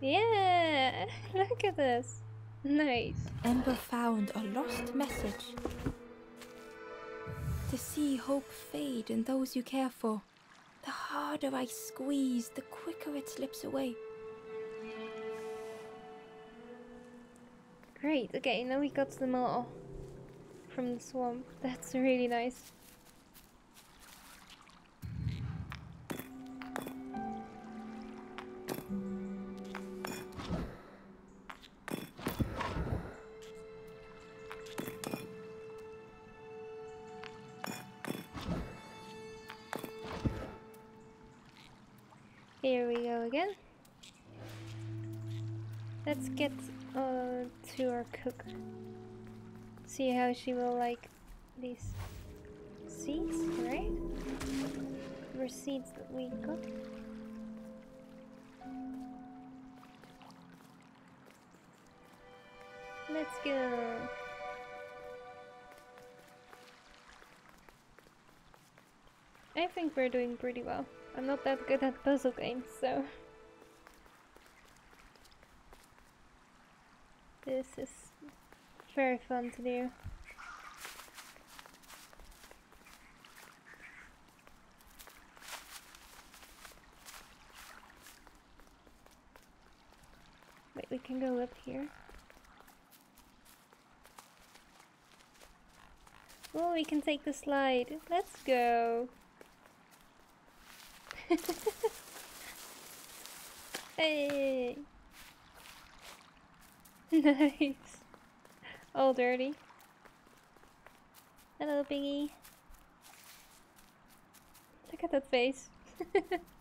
Yeah! Look at this! Nice. Ember found a lost message. To see hope fade in those you care for, the harder I squeeze, the quicker it slips away. Great, okay, now we got them all from the swamp. That's really nice. Again. Let's get uh, to our cook. See how she will like these seeds, right? Or seeds that we got. Let's go. I think we're doing pretty well. I'm not that good at puzzle games, so... This is very fun to do. Wait, we can go up here. Oh, we can take the slide. Let's go. hey! nice. All dirty. Hello, Piggy. Look at that face.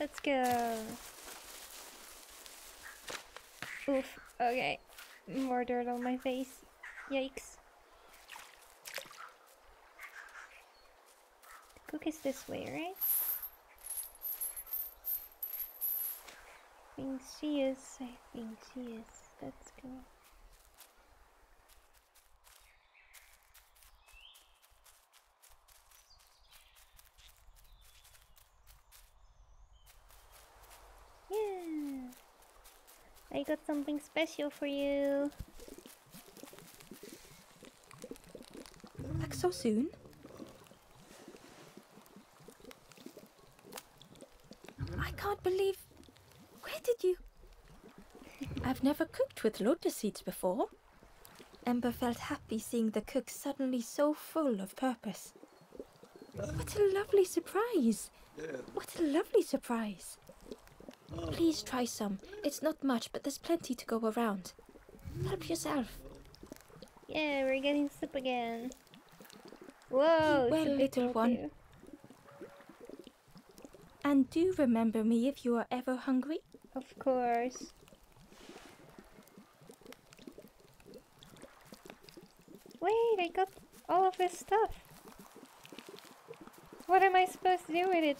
Let's go. Oof. Okay. More dirt on my face. Yikes. The cook is this way, right? I think she is. I think she is. Let's go. Yeah. I got something special for you. Like so soon? I can't believe. Where did you. I've never cooked with lotus seeds before. Ember felt happy seeing the cook suddenly so full of purpose. What a lovely surprise! What a lovely surprise! Please try some. It's not much, but there's plenty to go around. Help yourself. Yeah, we're getting soup again. Whoa, well, little one. And do remember me if you are ever hungry. Of course. Wait, I got all of this stuff. What am I supposed to do with it?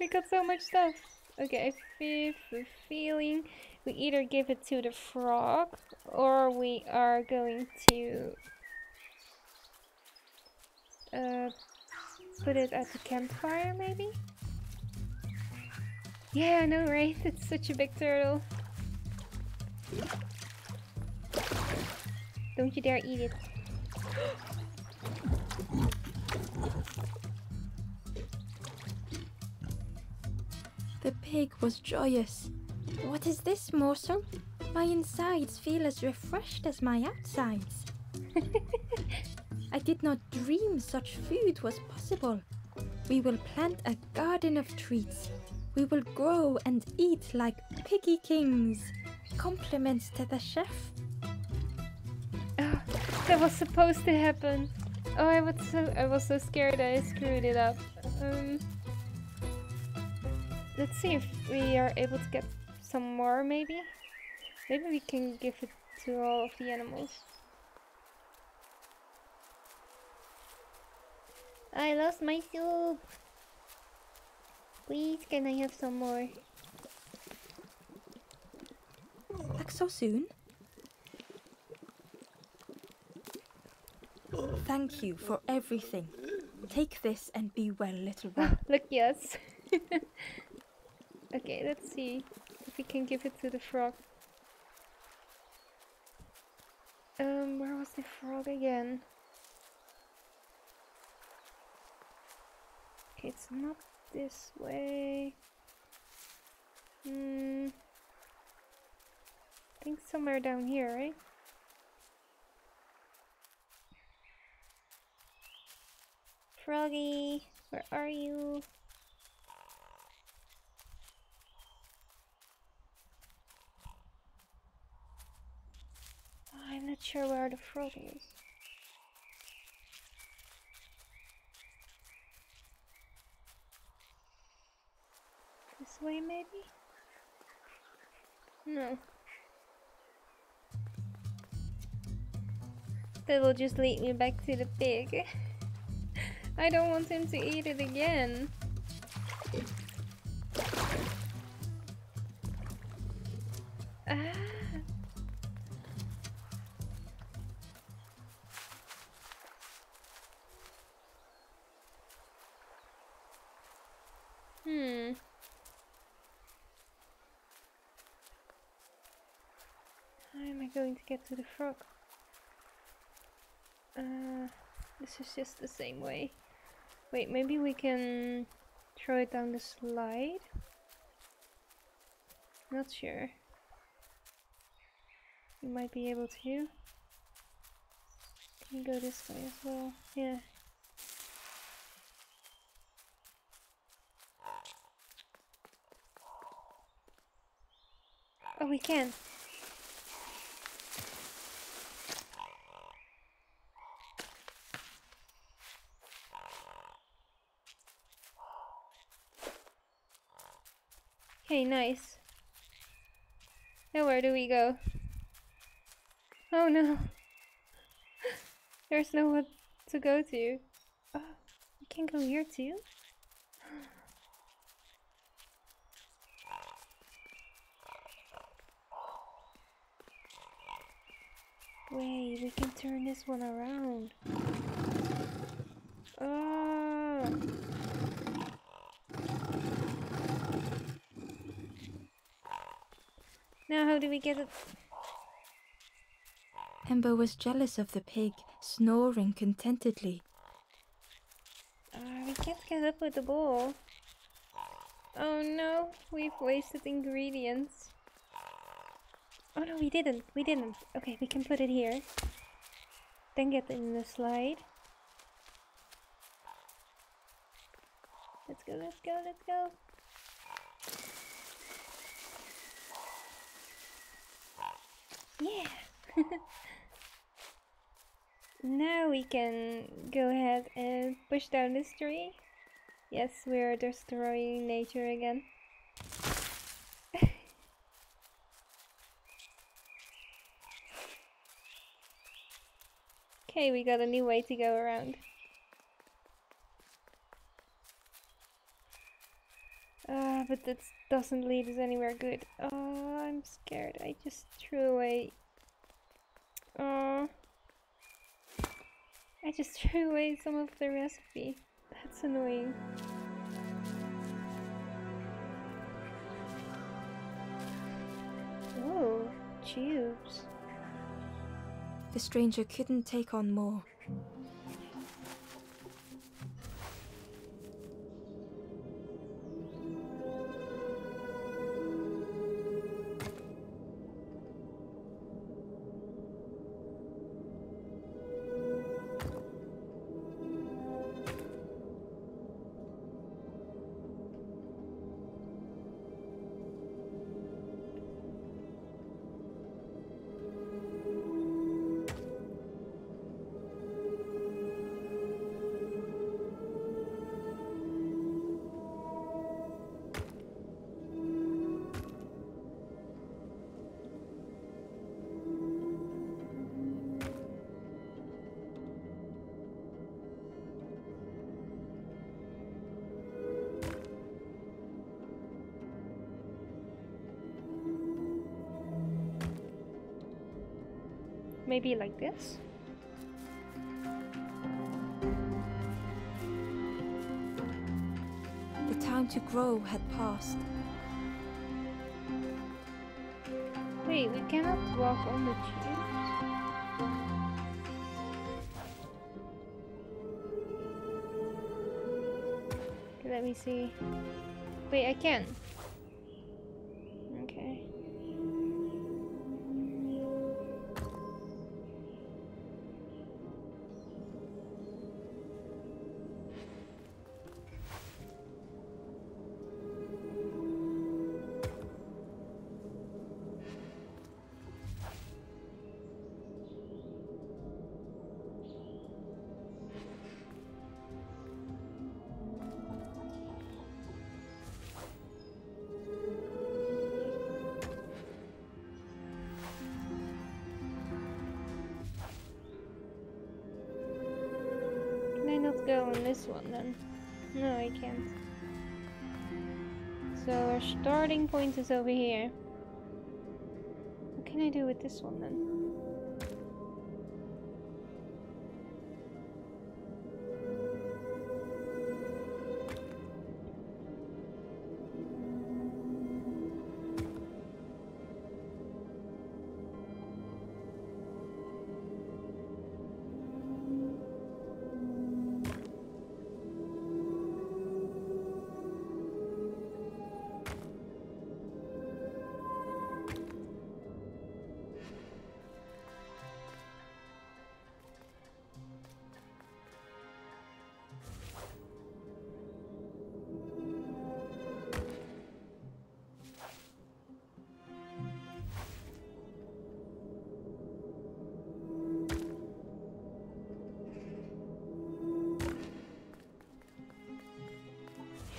We got so much stuff. Okay, I fifth a feeling we either give it to the frog or we are going to uh, put it at the campfire maybe? Yeah, I know, right? It's such a big turtle. Don't you dare eat it. The pig was joyous. What is this morsel? My insides feel as refreshed as my outsides. I did not dream such food was possible. We will plant a garden of treats. We will grow and eat like piggy kings. Compliments to the chef. Oh, that was supposed to happen. Oh, I was so I was so scared I screwed it up. Um, let's see if we are able to get some more. Maybe, maybe we can give it to all of the animals. I lost my soup. Please, can I have some more? Back so soon? Thank you for everything. Take this and be well, little one. Look, yes. okay, let's see if we can give it to the frog. Um, where was the frog again? It's not this way. Hmm. I think somewhere down here, right? Froggy, where are you? I'm not sure where the fruit is. This way, maybe? No. That will just lead me back to the pig. I don't want him to eat it again. Ah. Hmm. How am I going to get to the frog? Uh, this is just the same way. Wait, maybe we can throw it down the slide? Not sure. You might be able to. Can go this way as well? Yeah. We can. Okay, nice. Now where do we go? Oh no. There's nowhere to go to. Oh, we can go here too? Wait, we can turn this one around. Oh. Now how do we get it? Ember was jealous of the pig, snoring contentedly. Uh, we can't get up with the ball. Oh no, we've wasted ingredients. Oh no, we didn't. We didn't. Okay, we can put it here. Then get in the slide. Let's go, let's go, let's go. Yeah. now we can go ahead and push down this tree. Yes, we're destroying nature again. Okay, we got a new way to go around. Uh, but that doesn't lead us anywhere good. Oh, I'm scared. I just threw away. Oh. I just threw away some of the recipe. That's annoying. Oh, tubes. The stranger couldn't take on more. Maybe like this? The time to grow had passed. Wait, we cannot walk on the tubes? Let me see. Wait, I can. One then? No, I can't. So our starting point is over here. What can I do with this one then?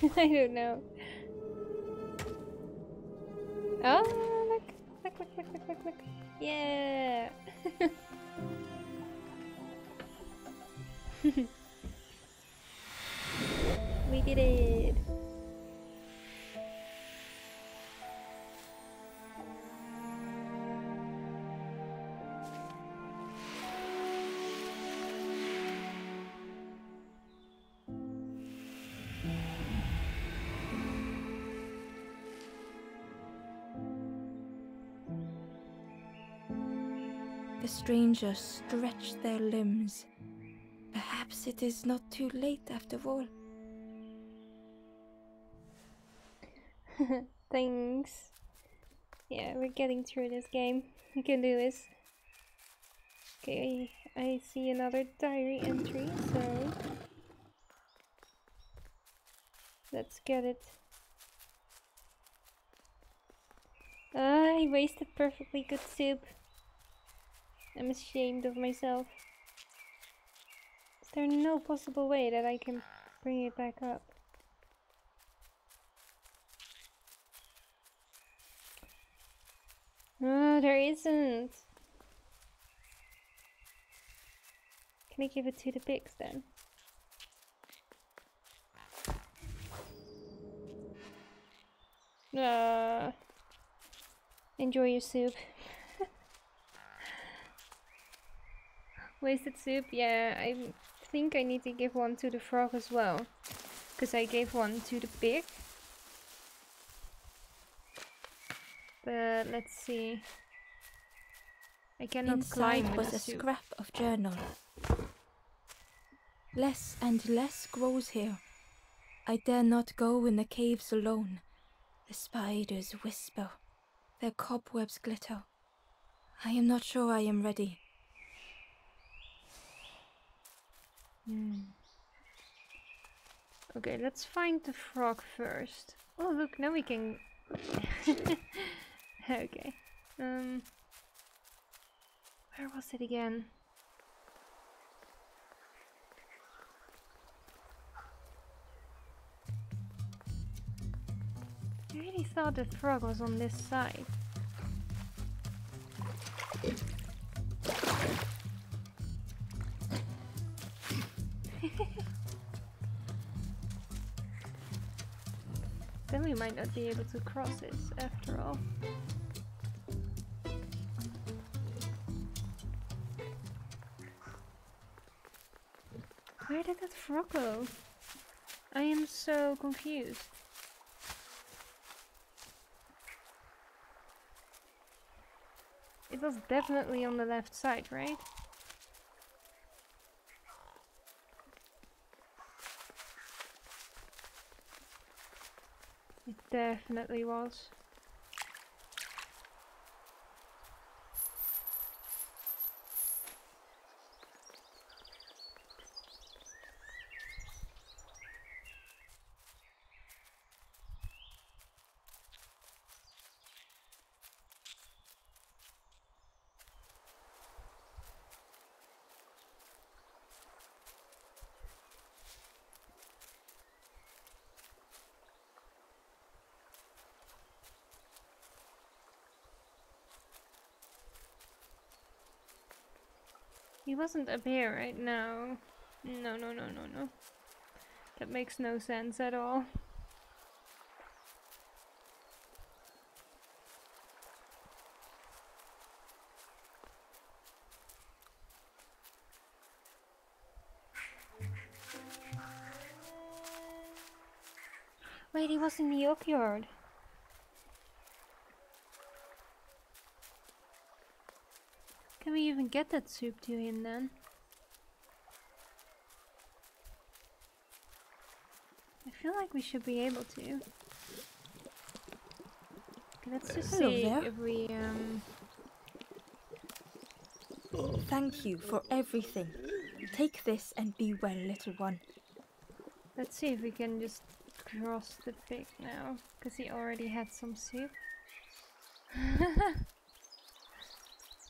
I don't know. Oh, look, look, look, look, look, look, look. Yeah. The strangers stretch their limbs. Perhaps it is not too late after all. Thanks. Yeah, we're getting through this game. We can do this. Okay, I see another diary entry, so let's get it. Ah, I wasted perfectly good soup. I'm ashamed of myself. Is there no possible way that I can bring it back up? No, there isn't. Can I give it to the pigs then? Uh, enjoy your soup. Wasted soup? Yeah, I think I need to give one to the frog as well. Because I gave one to the pig. But let's see. I cannot climb Inside with was a soup. scrap of journal. Less and less grows here. I dare not go in the caves alone. The spiders whisper. Their cobwebs glitter. I am not sure I am ready. Hmm. Okay, let's find the frog first. Oh look, now we can... okay. Um... Where was it again? I really thought the frog was on this side. Then we might not be able to cross it after all. Where did that frog go? I am so confused. It was definitely on the left side, right? Definitely was. He wasn't up here right now. No, no, no, no, no. That makes no sense at all. Wait, he was in the yard. Even get that soup to him then? I feel like we should be able to. Okay, let's just Hello see there. if we um Thank you for everything. Take this and be well, little one. let's see if we can just cross the pig now. Because he already had some soup.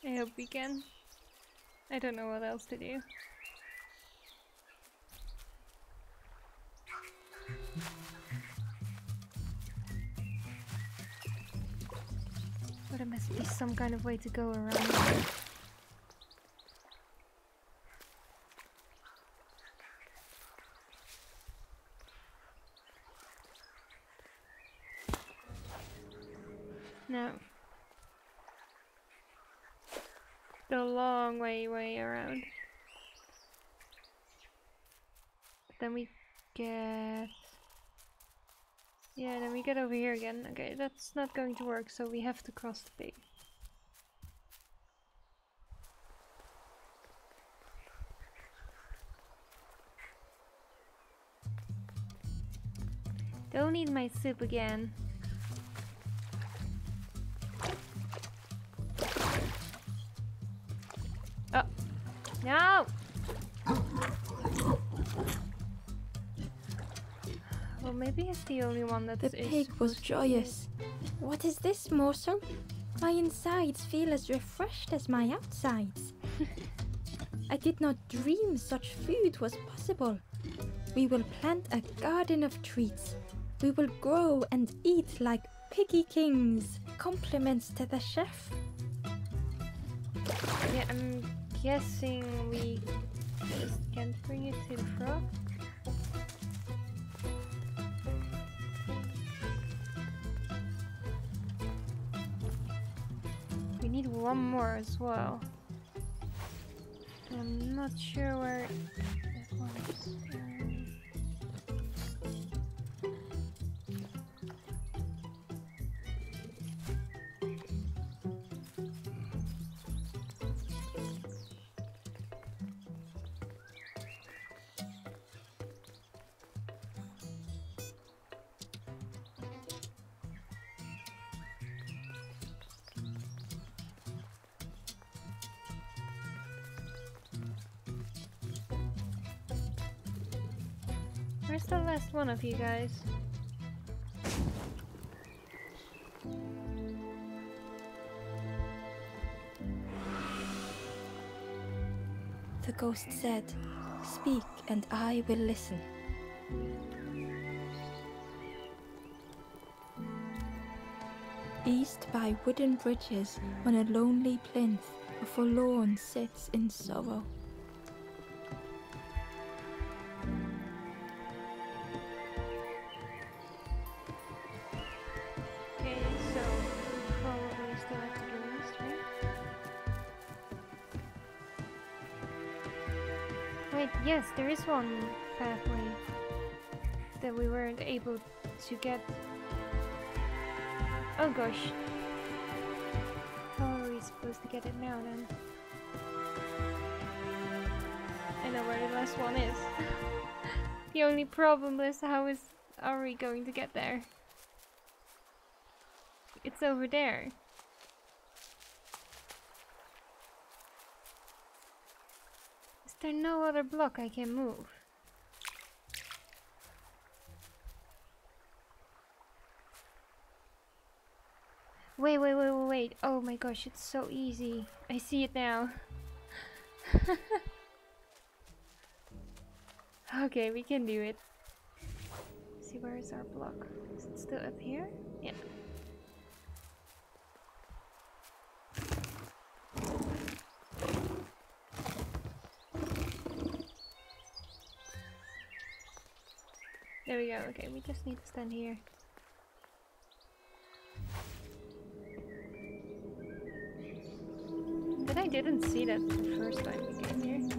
I hope we can. I don't know what else to do. But there must be some kind of way to go around. it. No. The long way, way around. Then we get... Yeah, then we get over here again. Okay, that's not going to work, so we have to cross the bay. Don't eat my soup again. No! Well, maybe it's the only one that's. The pig was supposed to eat. joyous. What is this morsel? My insides feel as refreshed as my outsides. I did not dream such food was possible. We will plant a garden of treats. We will grow and eat like piggy kings. Compliments to the chef. Guessing we just can't bring it to the frog. We need one more as well. I'm not sure where of you guys? The ghost said, Speak and I will listen. East by wooden bridges, on a lonely plinth, a forlorn sits in sorrow. Pathway that we weren't able to get. Oh gosh. How are we supposed to get it now then? I know where the last one is. the only problem is how is are we going to get there? It's over there. There no other block I can move? Wait, wait, wait, wait, wait. Oh my gosh, it's so easy. I see it now. okay, we can do it. See, where is our block? Is it still up here? Yeah. There we go. Okay, we just need to stand here. But I didn't see that the first time we came here.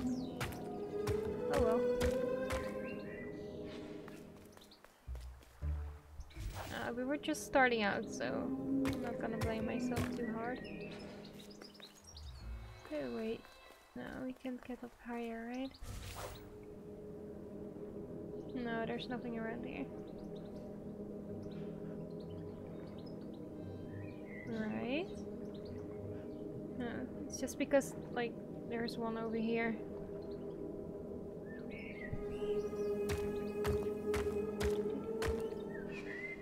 Oh well. Uh, we were just starting out, so I'm not gonna blame myself too hard. Okay, wait. No, we can't get up higher, right? No, there's nothing around here. Right. No, it's just because, like, there's one over here.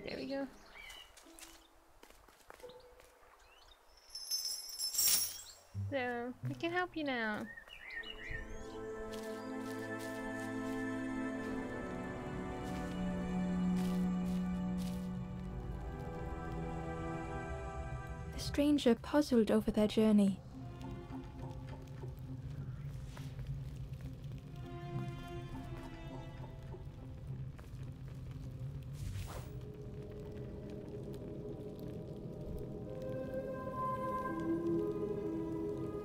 There we go. So, we can help you now. Stranger puzzled over their journey.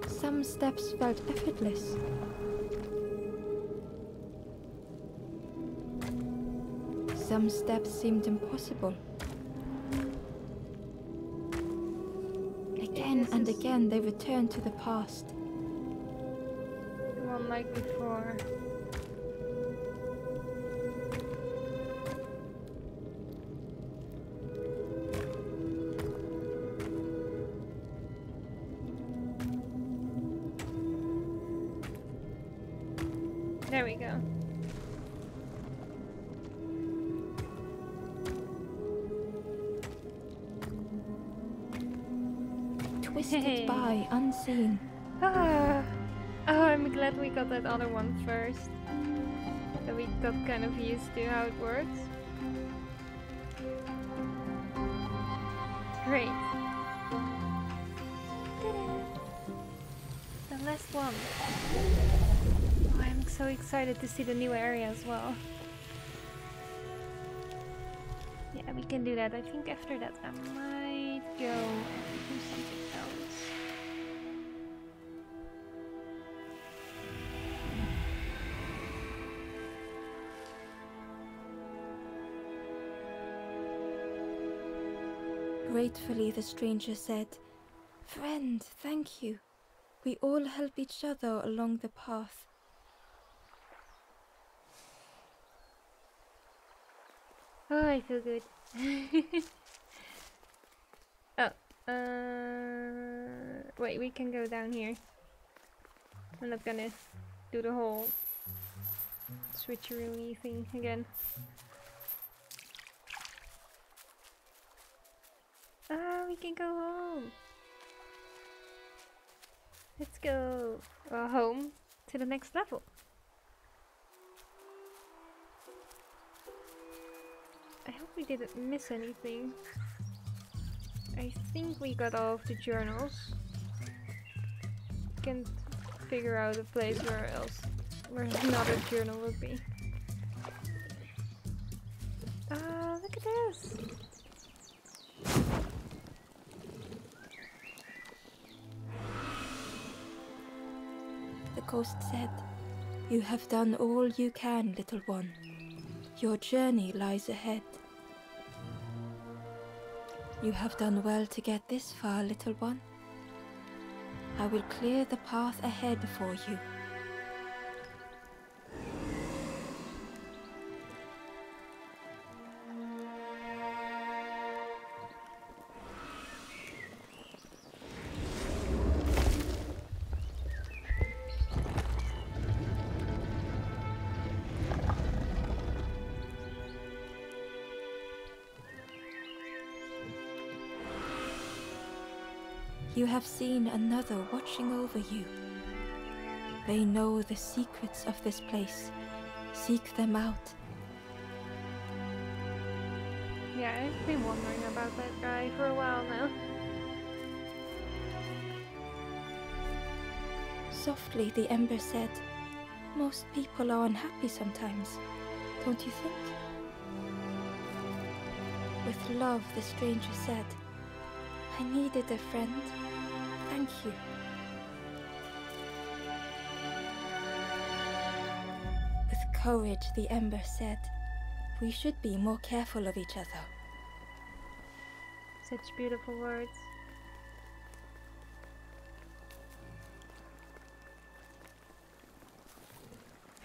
Some steps felt effortless. Some steps seemed impossible. Again they return to the past. The one like before. One first. So we got kind of used to how it works. Great. The last one. Oh, I'm so excited to see the new area as well. Yeah, we can do that. I think after that I might go do something Gratefully, the stranger said, Friend, thank you. We all help each other along the path. Oh, I feel good. oh, uh, wait, we can go down here. I'm not gonna do the whole switcheroo thing again. Ah, we can go home. Let's go uh, home to the next level. I hope we didn't miss anything. I think we got all of the journals. Can't figure out a place where else where another journal would be. Ah, look at this! Ghost said, You have done all you can, little one. Your journey lies ahead. You have done well to get this far, little one. I will clear the path ahead for you. Have seen another watching over you. They know the secrets of this place. Seek them out. Yeah, I've been wondering about that guy for a while now. Softly, the ember said, Most people are unhappy sometimes, don't you think? With love, the stranger said, I needed a friend. Thank you. With courage, the ember said, We should be more careful of each other. Such beautiful words.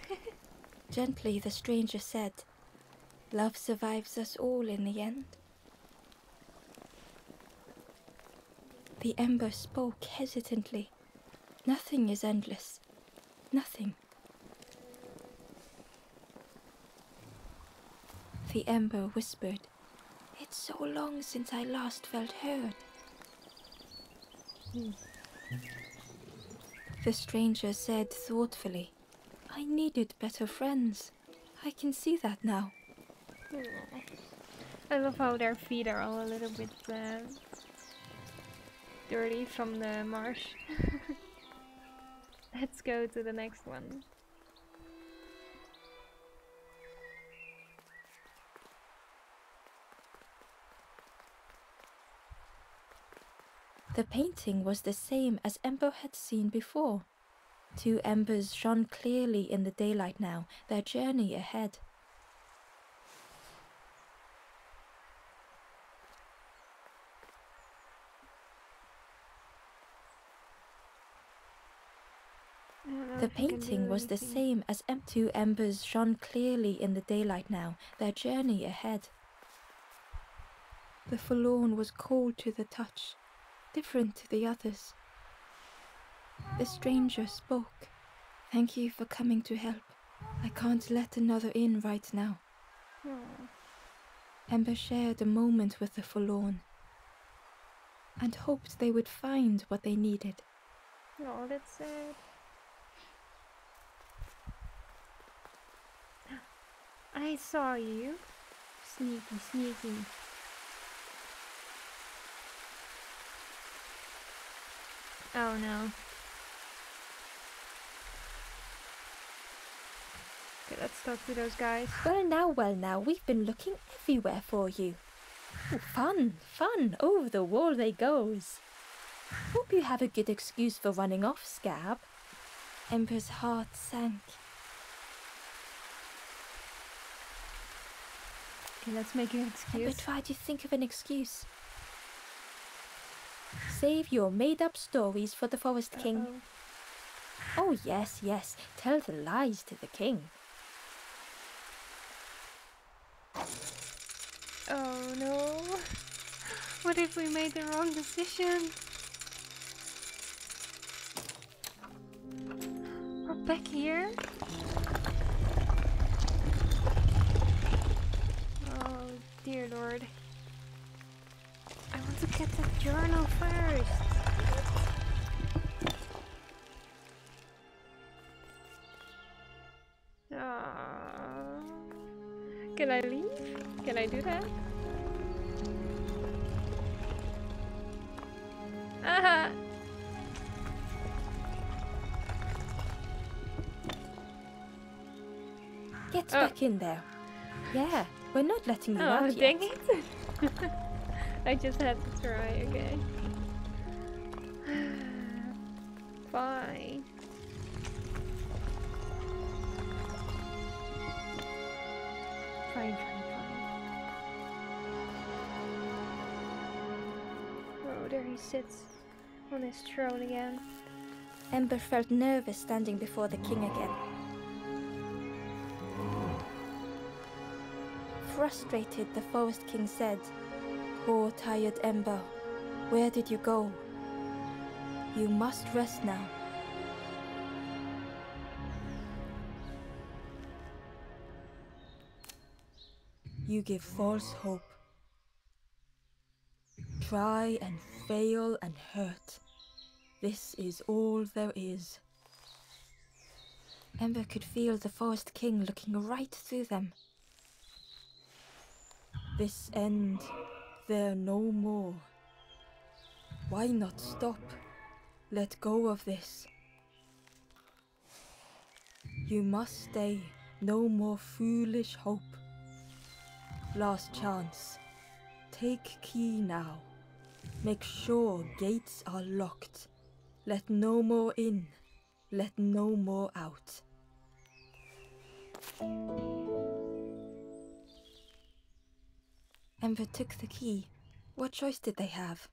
Gently, the stranger said, Love survives us all in the end. The ember spoke hesitantly. Nothing is endless. Nothing. The ember whispered, It's so long since I last felt heard. The stranger said thoughtfully, I needed better friends. I can see that now. I love how their feet are all a little bit uh, dirty from the marsh. Let's go to the next one. The painting was the same as Ember had seen before. Two embers shone clearly in the daylight now, their journey ahead. I don't know The if you can painting do was the same as em- two embers shone clearly in the daylight now, their journey ahead. The forlorn was cold to the touch, different to the others. The stranger spoke. Thank you for coming to help. I can't let another in right now. Aw. Ember shared a moment with the forlorn and hoped they would find what they needed. Oh, that's sad. I saw you. Sneaky, sneaky. Oh no. Okay, let's talk to those guys. Well, now, well, now, we've been looking everywhere for you. Ooh, fun, fun, over the wall they goes. Hope you have a good excuse for running off, Scab. Ember's heart sank. Okay, let's make an excuse. tried to think of an excuse. Save your made-up stories for the Forest King. Uh-oh. Oh, yes, yes, tell the lies to the king. Oh no. What if we made the wrong decision? We're back here? Get the journal first. Ah. Can I leave? Can I do that? Uh -huh. Get Oh. back in there. Yeah, we're not letting you Oh, out dang it! I just had to try, okay. Fine. Fine, fine, fine. Oh, there he sits on his throne again. Ember felt nervous standing before the king again. Frustrated, the Forest King said, Poor tired Ember, where did you go? You must rest now. You give false hope. Try and fail and hurt. This is all there is. Ember could feel the Forest King looking right through them. This end, there no more. Why not stop? Let go of this. You must stay. No more foolish hope. Last chance. Take key now. Make sure gates are locked. Let no more in. Let no more out. Ember took the key, What choice did they have?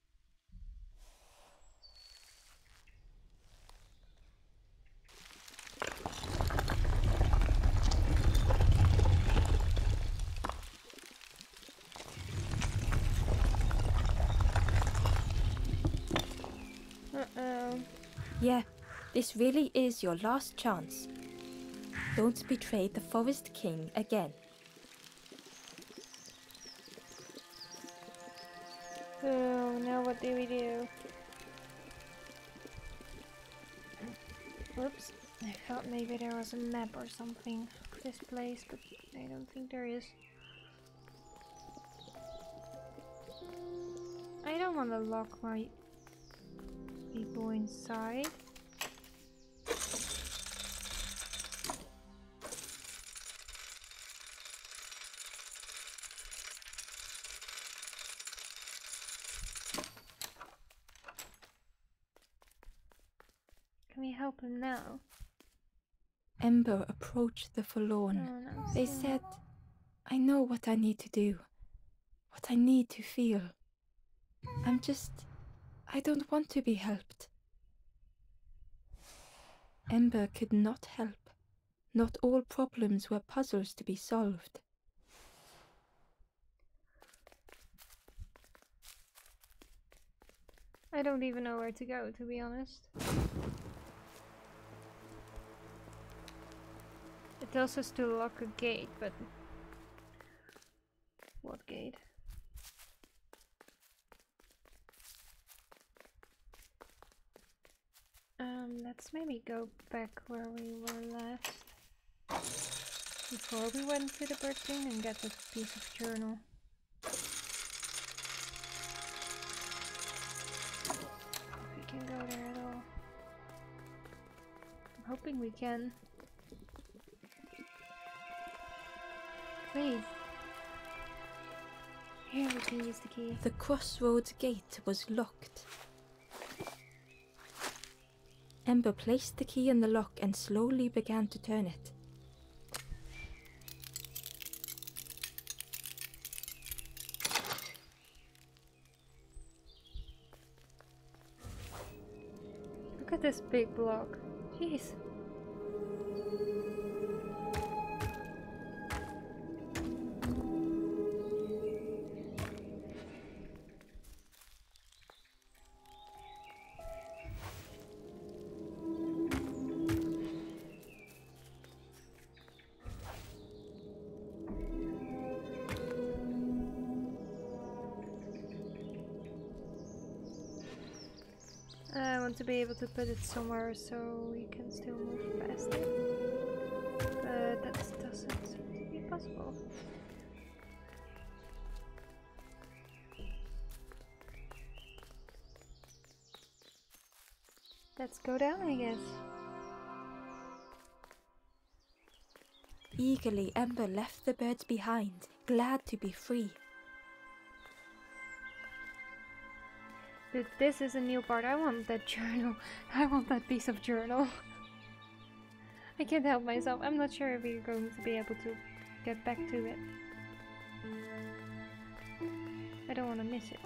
Uh-oh. Yeah, this really is your last chance. Don't betray the Forest King again. Oh, now what do we do? Whoops. I thought maybe there was a map or something of this place, but I don't think there is. I don't want to lock my people inside. Help him now? Ember approached the forlorn. Oh, no, They said, I know what I need to do, what I need to feel. I'm just. I don't want to be helped. Ember could not help. Not all problems were puzzles to be solved. I don't even know where to go, to be honest. It tells us to lock a gate, but... What gate? Um, let's maybe go back where we were last. Before we went to the bird thing and get the piece of journal. If we can go there at all. I'm hoping we can. Please. Here we can use the key. The crossroads gate was locked. Ember placed the key in the lock and slowly began to turn it. Look at this big block. Jeez. To put it somewhere so we can still move past it. But that doesn't seem to be possible. Let's go down, I guess. Eagerly, Ember left the birds behind, glad to be free. This is a new part. I want that journal. I want that piece of journal. I can't help myself. I'm not sure if we're going to be able to get back to it. I don't want to miss it.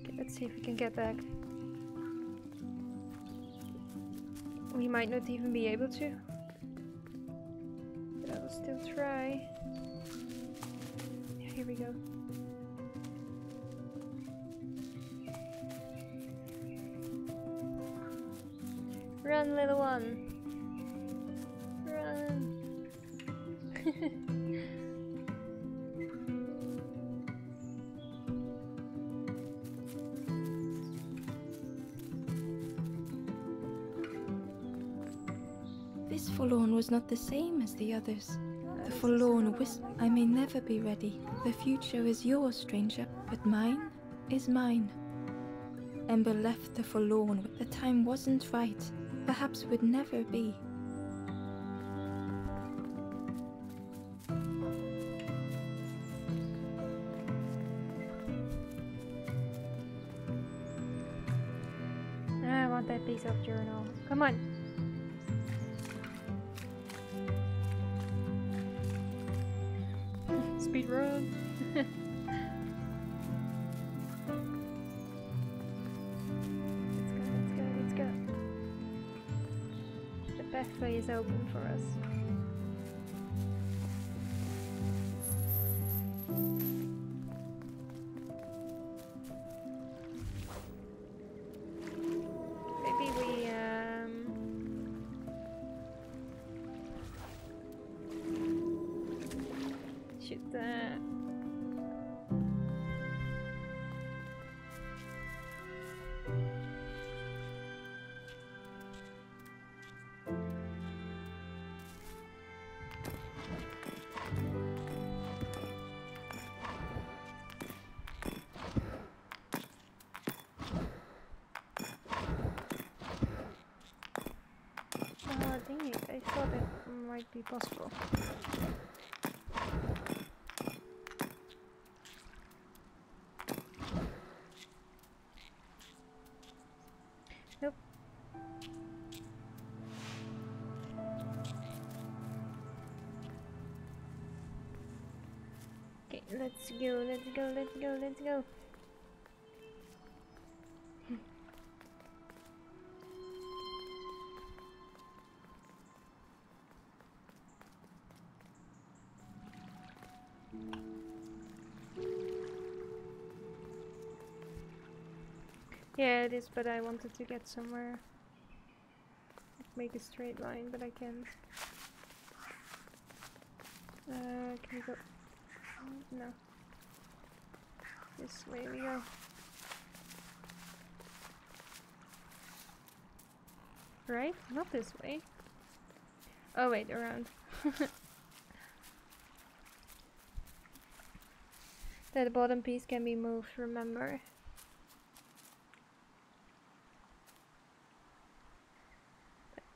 Okay, let's see if we can get back. Might not even be able to. But I will still try. Here we go. Run, little one. Not the same as the others. The forlorn one. I may never be ready. The future is yours, stranger, but mine is mine. Ember left the forlorn. With the time wasn't right. Perhaps would never be. It, I thought it might be possible. Okay, let's go, let's go, let's go, let's go. Yeah, it is, but I wanted to get somewhere. Make a straight line, but I can't. Uh, can we go? No. This way we go. Right? Not this way. Oh wait, around. that bottom piece can be moved, remember?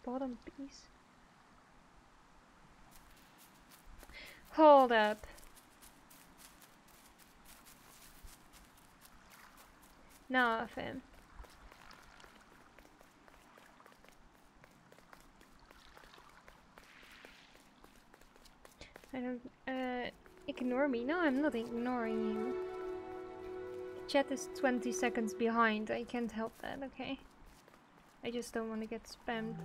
Bottom piece. Hold up. Nothing. I don't, uh, ignore me. No, I'm not ignoring you. Chat is 20 seconds behind. I can't help that, okay? I just don't want to get spammed.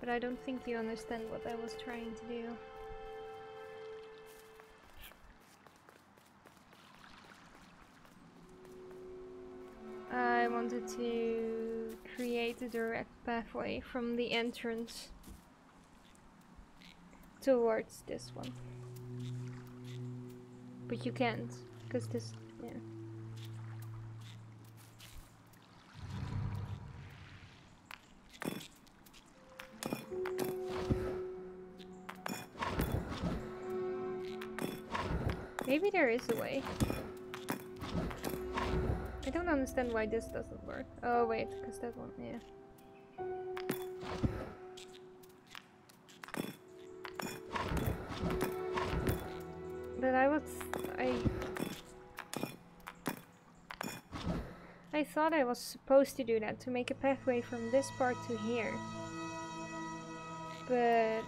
But I don't think you understand what I was trying to do. I wanted to create a direct pathway from the entrance towards this one. But you can't, because this, yeah. Is a way. I don't understand why this doesn't work. Oh wait, because that one, yeah. But I was... I... I thought I was supposed to do that, to make a pathway from this part to here. But...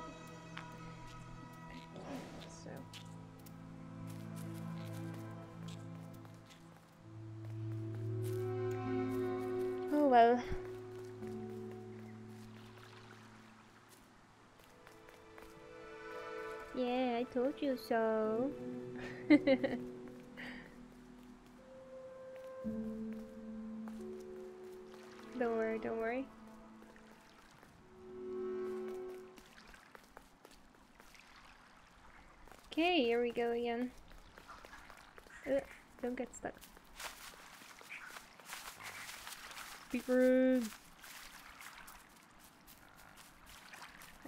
well. Yeah, I told you so. don't worry, don't worry. Okay, here we go again. Ugh, don't get stuck. Speedrun!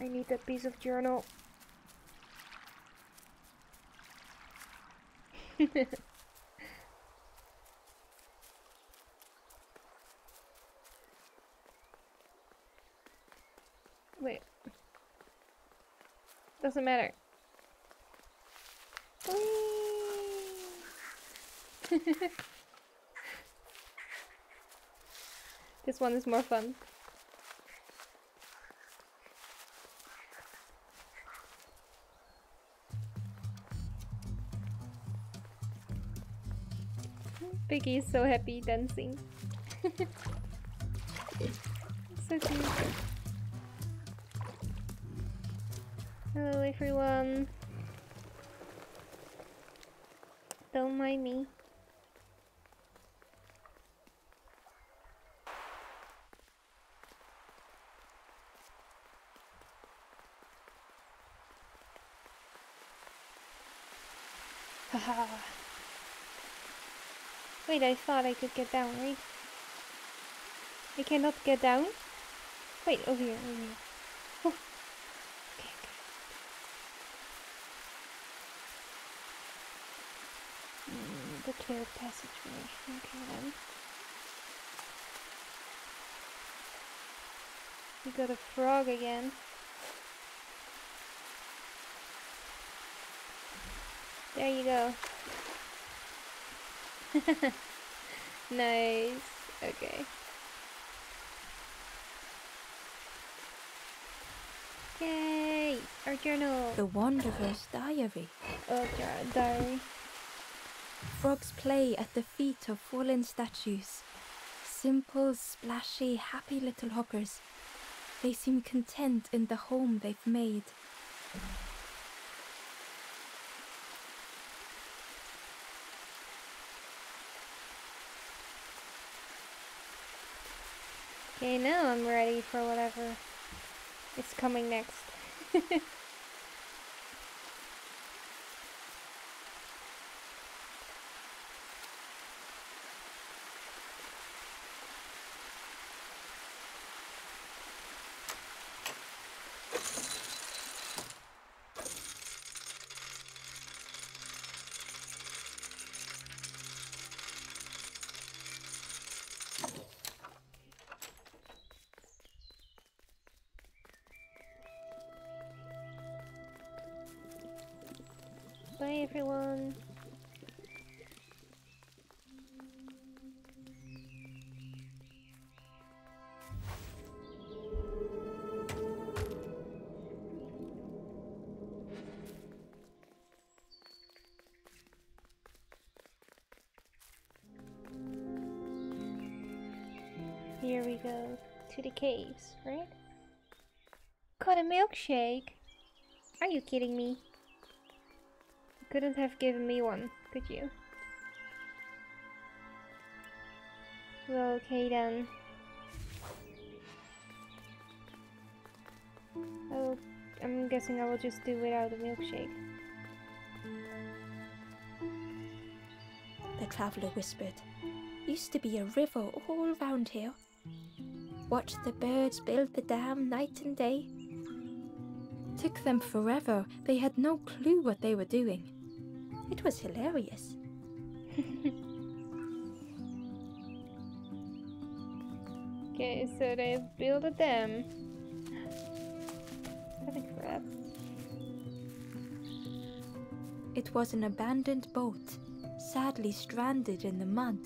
I need that piece of journal. Wait. Doesn't matter. This one is more fun. Piggy is so happy dancing. so cute. Hello everyone. Don't mind me. Wait, I thought I could get down, right? I cannot get down? Wait, over here, over here. Oh. Mm, the clear passageway. Okay then. We got a frog again. There you go. nice. Okay. Yay! Our journal. The Wanderer's Diary. Oh, di- diary. Frogs play at the feet of fallen statues. Simple, splashy, happy little hoppers. They seem content in the home they've made. Okay, now I'm ready for whatever is coming next. Here we go to the caves, right? Got a milkshake? Are you kidding me? You couldn't have given me one, could you? Well, okay then. Oh, I'm guessing I will just do without a milkshake. The traveller whispered. Used to be a river all round here. Watch the birds build the dam night and day. Took them forever. They had no clue what they were doing. It was hilarious. Okay, so they built a dam. Crap. It was an abandoned boat, sadly stranded in the mud.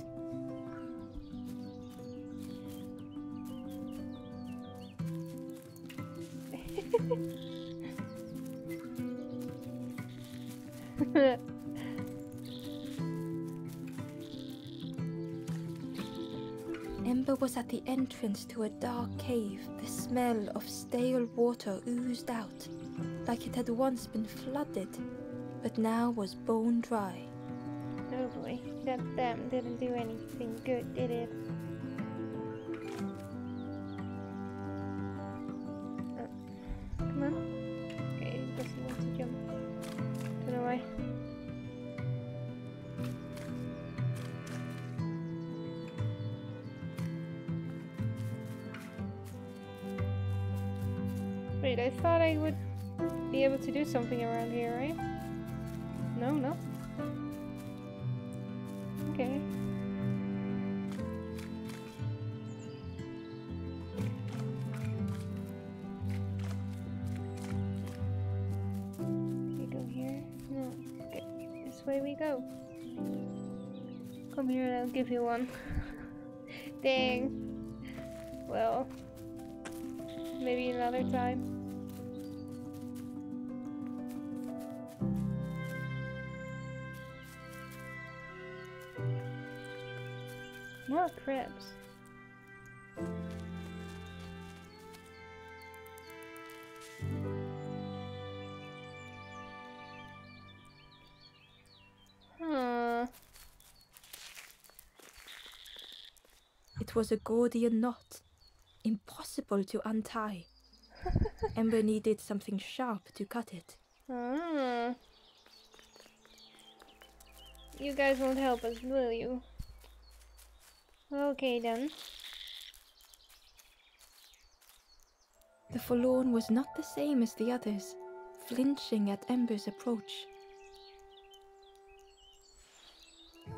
Entrance to a dark cave. The smell of stale water oozed out, like it had once been flooded, but now was bone dry. oh boy, that dam didn't do anything good, did it? Something around here, right? No, no. Okay. We go here? No. Okay. This way we go. Come here and I'll give you one. Dang. Well, maybe another time. Huh. It was a Gordian knot. Impossible to untie. Ember needed something sharp to cut it. Ah. You guys won't help us, will you? Okay then. The forlorn was not the same as the others, flinching at Ember's approach.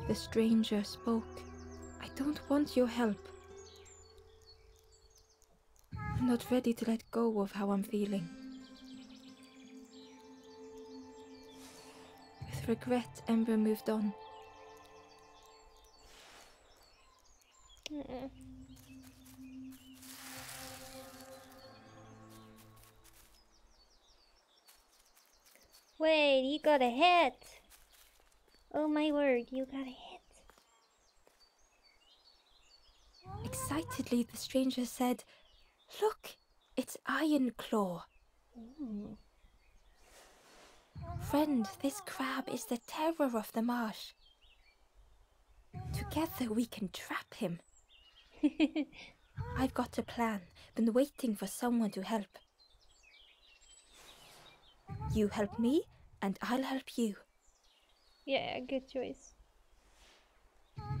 The stranger spoke. I don't want your help. I'm not ready to let go of how I'm feeling. With regret, Ember moved on. Got a hit! Oh my word, you got a hit. Excitedly, the stranger said, Look, it's Iron Claw. Ooh. Friend, this crab is the terror of the marsh. Together we can trap him. I've got a plan, been waiting for someone to help. You help me, and I'll help you. yeah, good choice.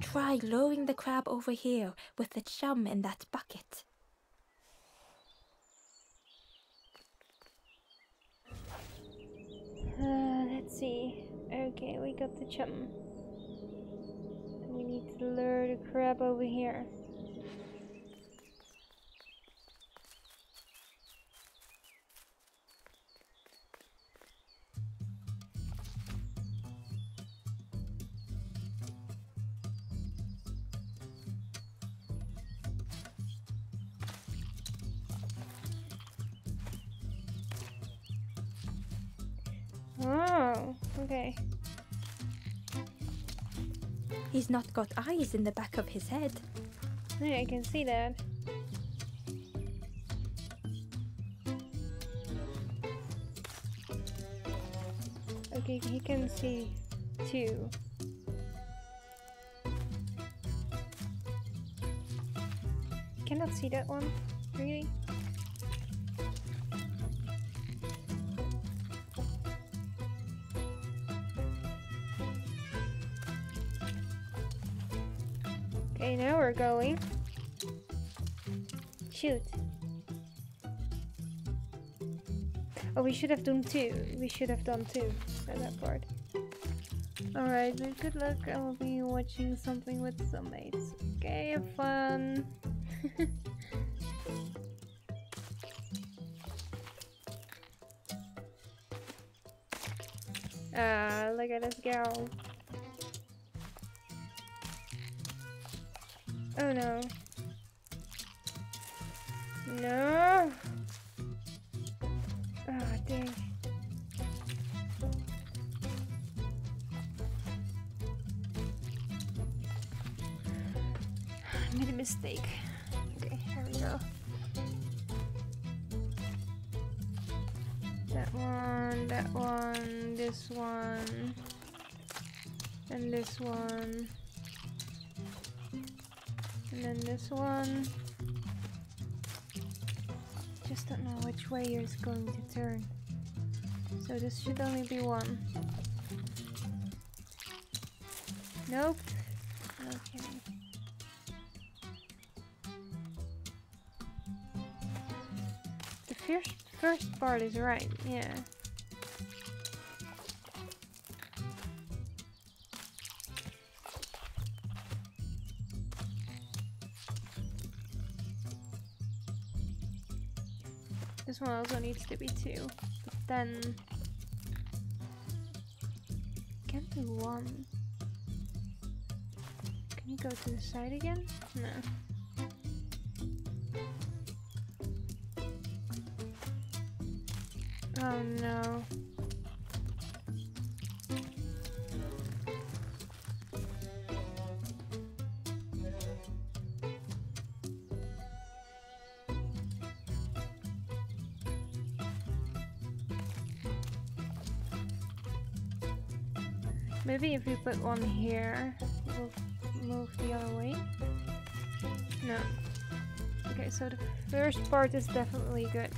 Try lowering the crab over here with the chum in that bucket. Uh, let's see. Okay, we got the chum. We need to lure the crab over here. Okay. He's not got eyes in the back of his head. Yeah, I can see that. Okay, he can see two. Cannot see that one, really? Should have done two. We should have done two at that part. Alright, good luck. I will be watching something with some mates. Okay, have fun. Ah, look at this go. Oh. No. Know it's going to turn. So this should only be one. Nope. Okay. The first first part is right, yeah. Also to be two. But then can't do one. Can you go to the side again? No. One here, we'll move the other way. No. Okay, so the first part is definitely good.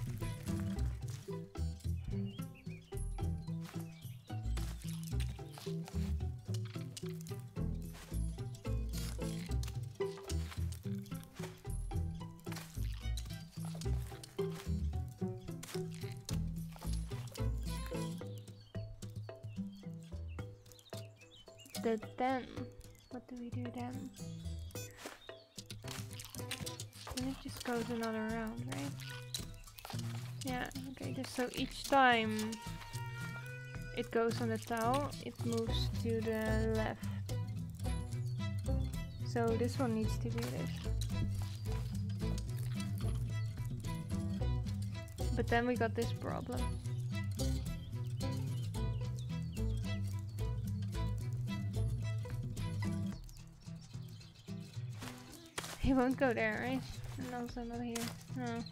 Then, what do we do then? Then it just goes another round, right? Yeah, okay, just so each time it goes on the towel, it moves to the left. So this one needs to do this. But then we got this problem. Won't go there, right? And also not here. No.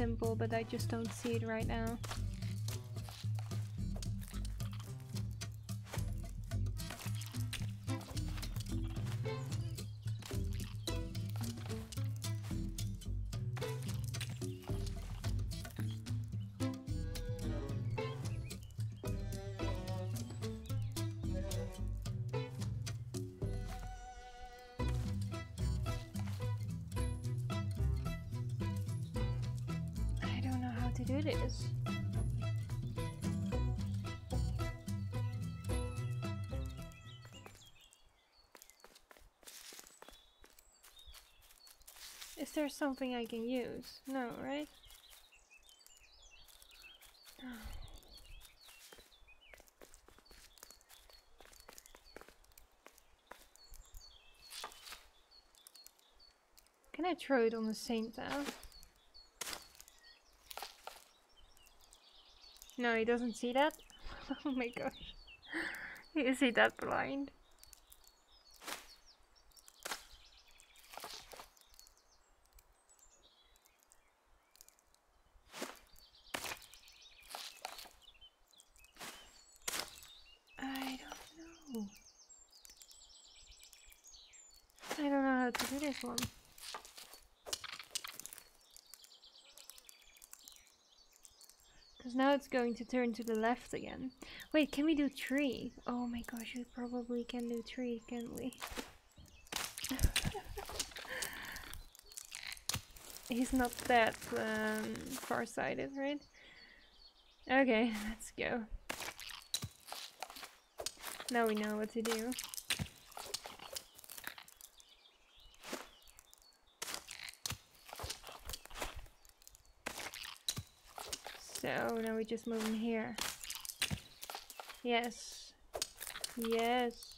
Simple, but I just don't see it right now. There something I can use? No, right? Can I throw it on the same tab? No, he doesn't see that. oh my gosh. Is he that blind? I don't know. I don't know how to do this one. Because now it's going to turn to the left again. Wait, can we do tree? Oh my gosh, we probably can do tree, can't we? He's not that um, far-sighted, right? Okay, let's go. Now we know what to do. So now we just move him here. Yes. Yes.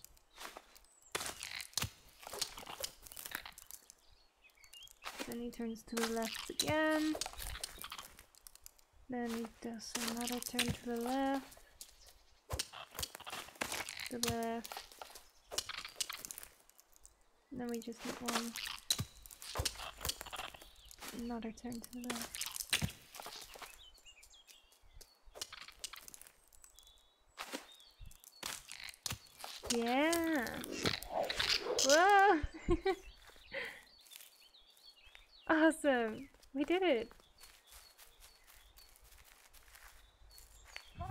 Then he turns to the left again. Then he does another turn to the left. To the left. Then we just need one. Another turn to the left. Yeah. Whoa. awesome. We did it.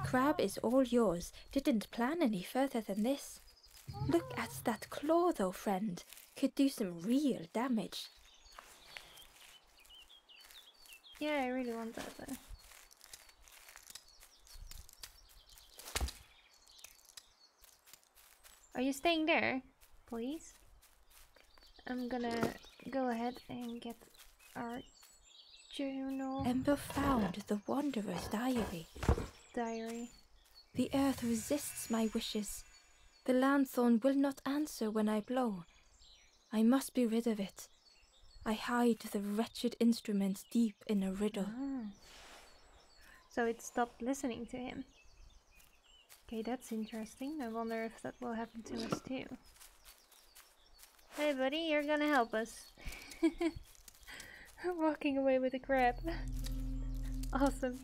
Crab is all yours. Didn't plan any further than this. Look at that claw, though, friend. Could do some real damage. Yeah, I really want that though. Are you staying there, please? I'm gonna go ahead and get our journal Ember found the Wanderer's diary. diary. The earth resists my wishes. The lanthorn will not answer when I blow. I must be rid of it. I hide the wretched instrument deep in a riddle. Ah. So it stopped listening to him. Okay, that's interesting. I wonder if that will happen to us too. Hey buddy, you're gonna help us. I'm Walking away with a crab. awesome.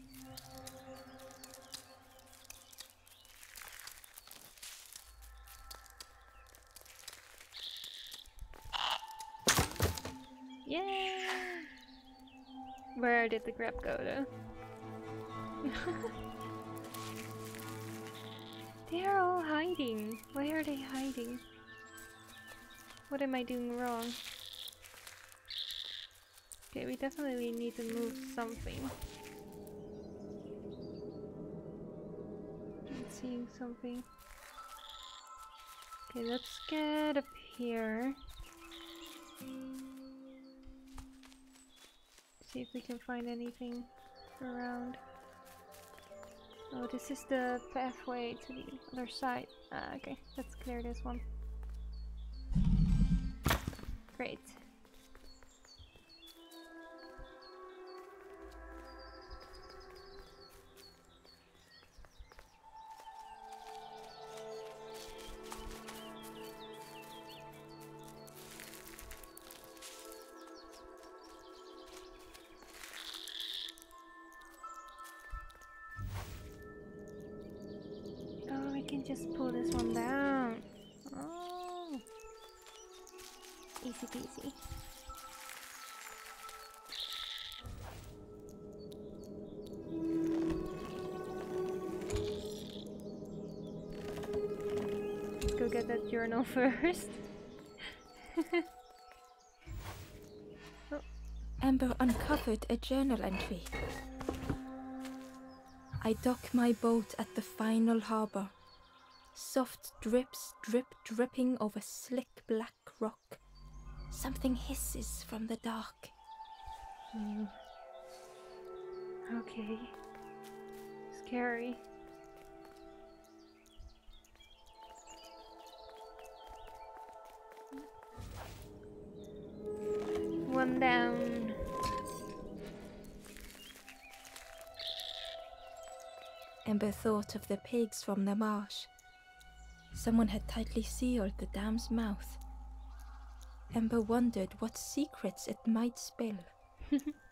Yay! Where did the crab go though? They're all hiding. Why are they hiding? What am I doing wrong? Okay, we definitely need to move something. I'm seeing something. Okay, let's get up here. See if we can find anything around. Oh, this is the pathway to the other side. Ah, okay, let's clear this one. Great. Journal first. Ember uncovered a journal entry. I dock my boat at the final harbor. Soft drips drip dripping over slick black rock. Something hisses from the dark. Hmm. Okay. Scary. Down. Ember thought of the pigs from the marsh. Someone had tightly sealed the dam's mouth. Ember wondered what secrets it might spill.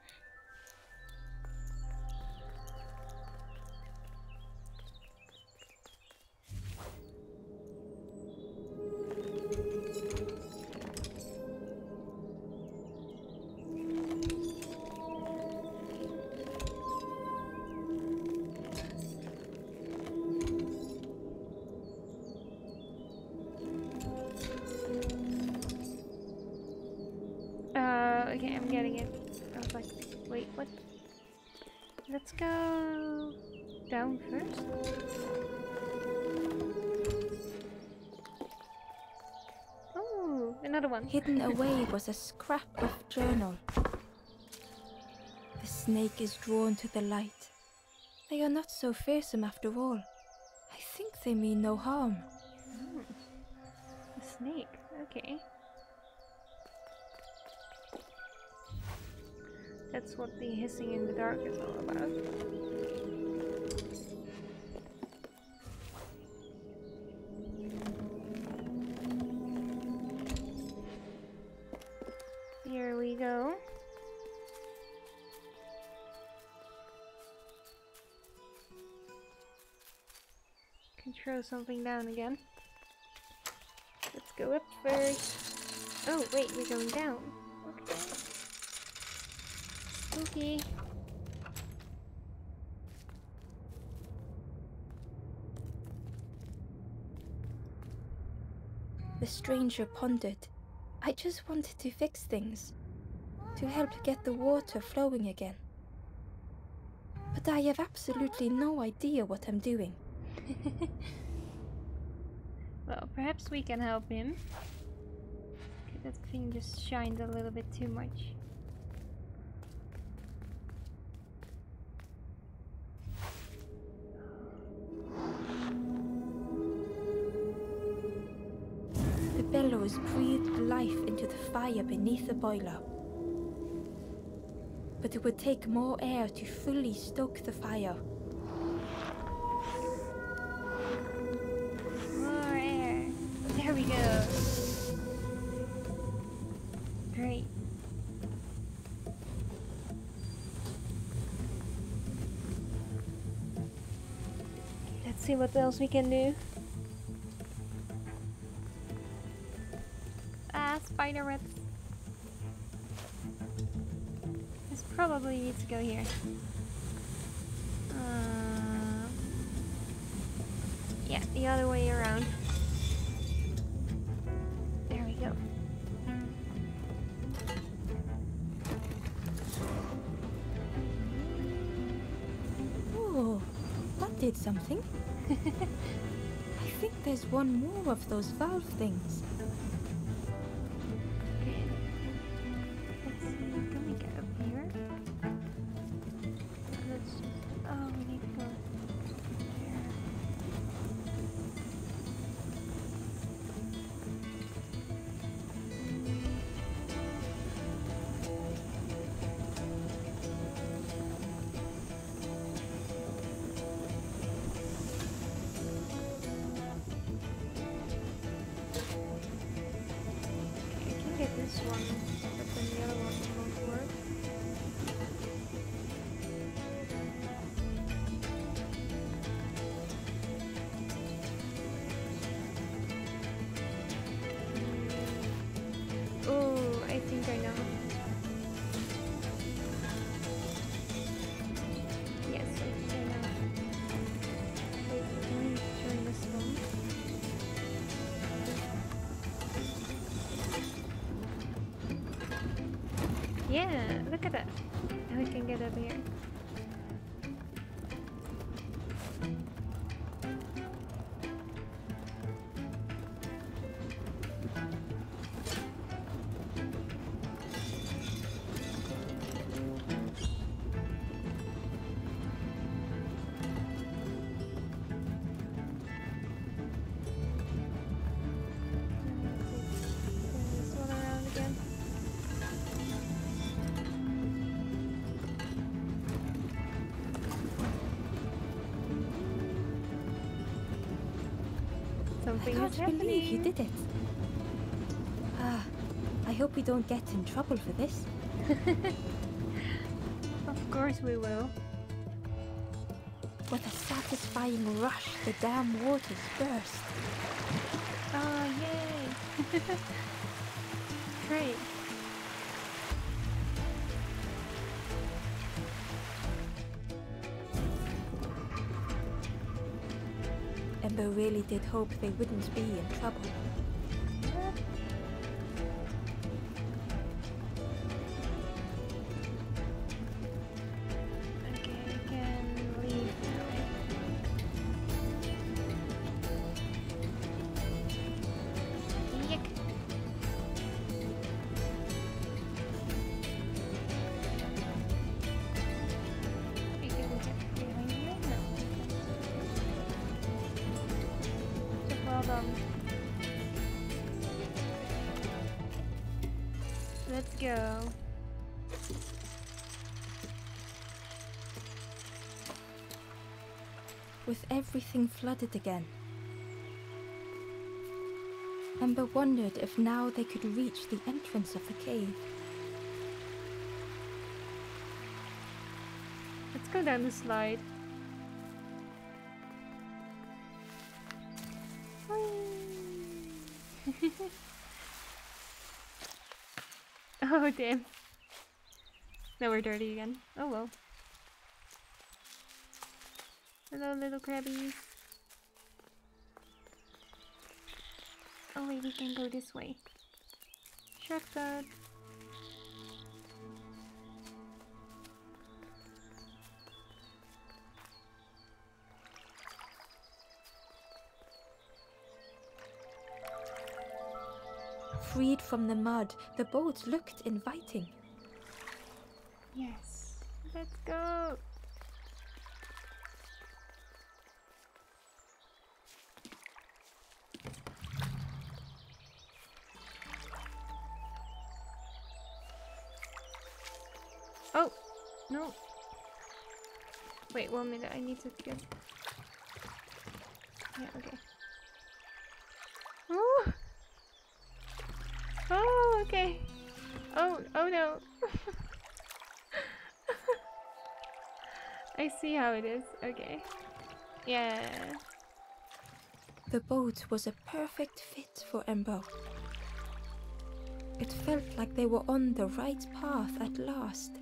was a scrap of journal. The snake is drawn to the light. They are not so fearsome after all. I think they mean no harm. Hmm. A snake. Okay. That's what the hissing in the dark is all about. Throw something down again. Let's go up first. Oh, wait, we're going down. Okay. Spooky. The stranger pondered. I just wanted to fix things, to help get the water flowing again. But I have absolutely no idea what I'm doing. well, perhaps we can help him. That thing just shined a little bit too much. The bellows breathed life into the fire beneath the boiler. But it would take more air to fully stoke the fire. What else we can do. Ah, spider webs. This probably needs to go here. Uh, yeah, the other way around. There we go. Oh, that did something. I think there's one more of those valve things. I can't is believe you did it. Ah, I hope we don't get in trouble for this. Of course we will. With a satisfying rush, the dam waters burst. Oh, yay! really did hope they wouldn't be in trouble. Go. with everything flooded again. Ember wondered if now they could reach the entrance of the cave. Let's go down the slide. Oh damn. Now we're dirty again. Oh well. Hello little crabbies. Oh wait, we can go this way. Shortcut. Freed from the mud, the boat looked inviting. Yes. Let's go. Oh, no. Wait, one minute. I need to get. Yeah, okay. Oh! Oh, okay. Oh, oh no. I see how it is. Okay. Yeah. The boat was a perfect fit for Ember. It felt like they were on the right path at last.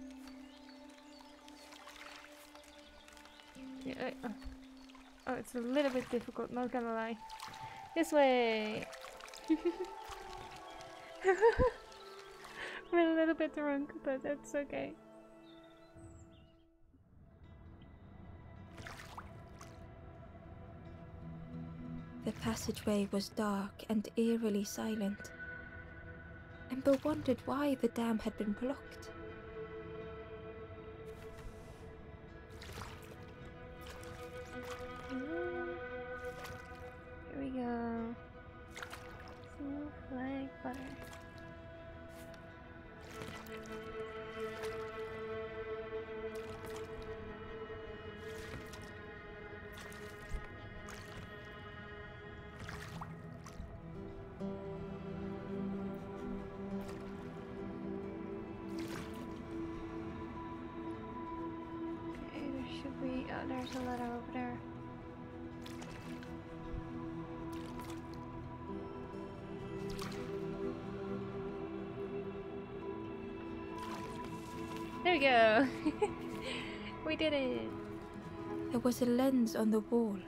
yeah uh, oh, it's a little bit difficult, not gonna lie. This way! We're a little bit drunk, but that's okay. The passageway was dark and eerily silent. Ember wondered why the dam had been blocked. Here we go. Smooth like butter. Was a lens on the wall.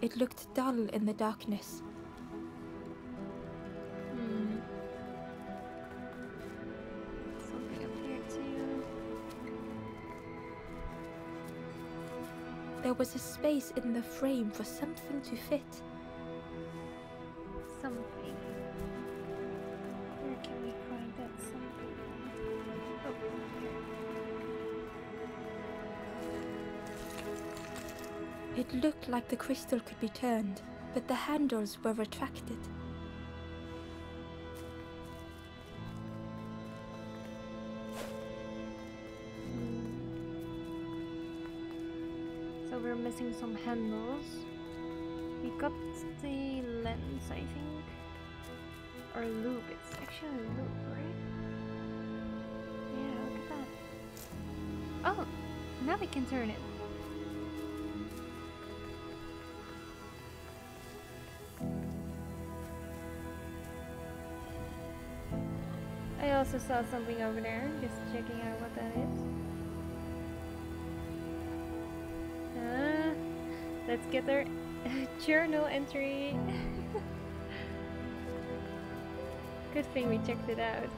It looked dull in the darkness. Hmm. Something up here too. There was a space in the frame for something to fit. Like the crystal could be turned, but the handles were retracted. So we're missing some handles. We got the lens, I think. Or loop. It's actually a loop, right? Yeah, look at that. Oh, now we can turn it. Also saw something over there, just checking out what that is. Uh, let's get our journal entry. Good thing we checked it out.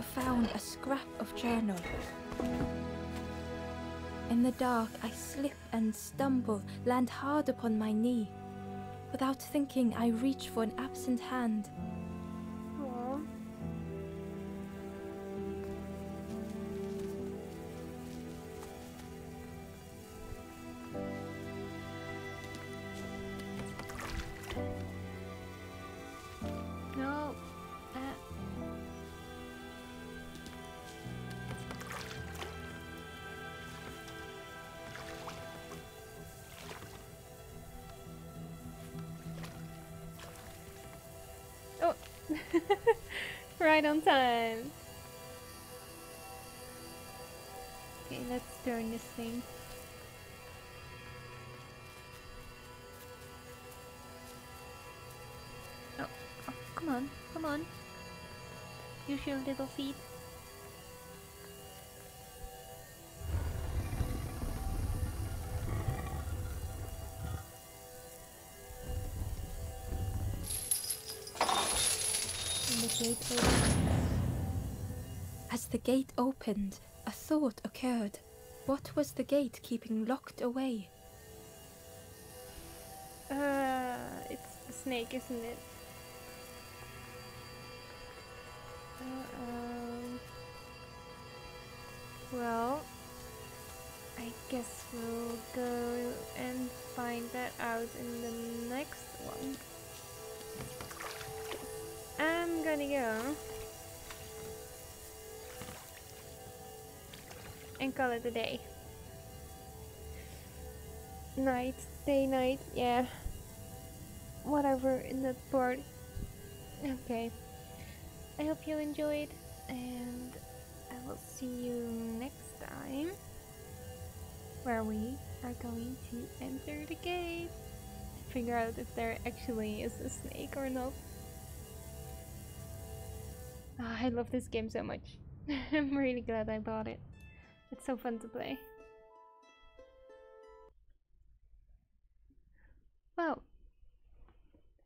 Found a scrap of journal. In the dark, I slip and stumble, land hard upon my knee. Without thinking, I reach for an absent hand. On time. Okay, let's turn this thing. Oh, oh, come on, come on. Use your little feet. Gate opened, a thought occurred. What was the gate keeping locked away? Uh, it's the snake, isn't it? Uh, um, well, I guess we'll go and find that out in the next one. I'm gonna go and call it a day. Night, day, night, yeah. Whatever in that part. Okay. I hope you enjoyed, and I will see you next time. Where we are going to enter the. To figure out if there actually is a snake or not. Ah, I love this game so much. I'm really glad I bought it. It's so fun to play. Well,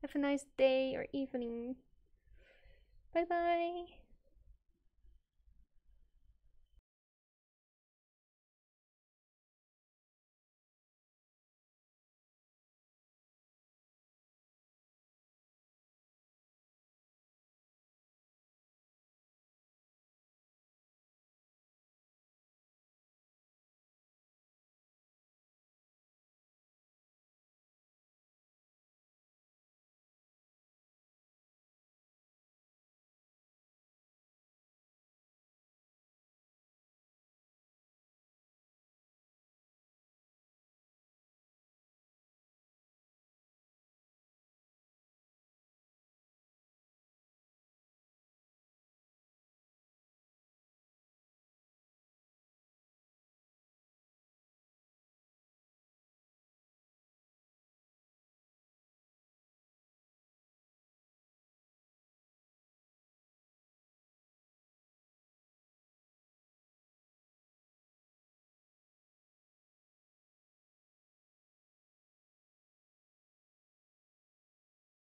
have a nice day or evening. Bye bye.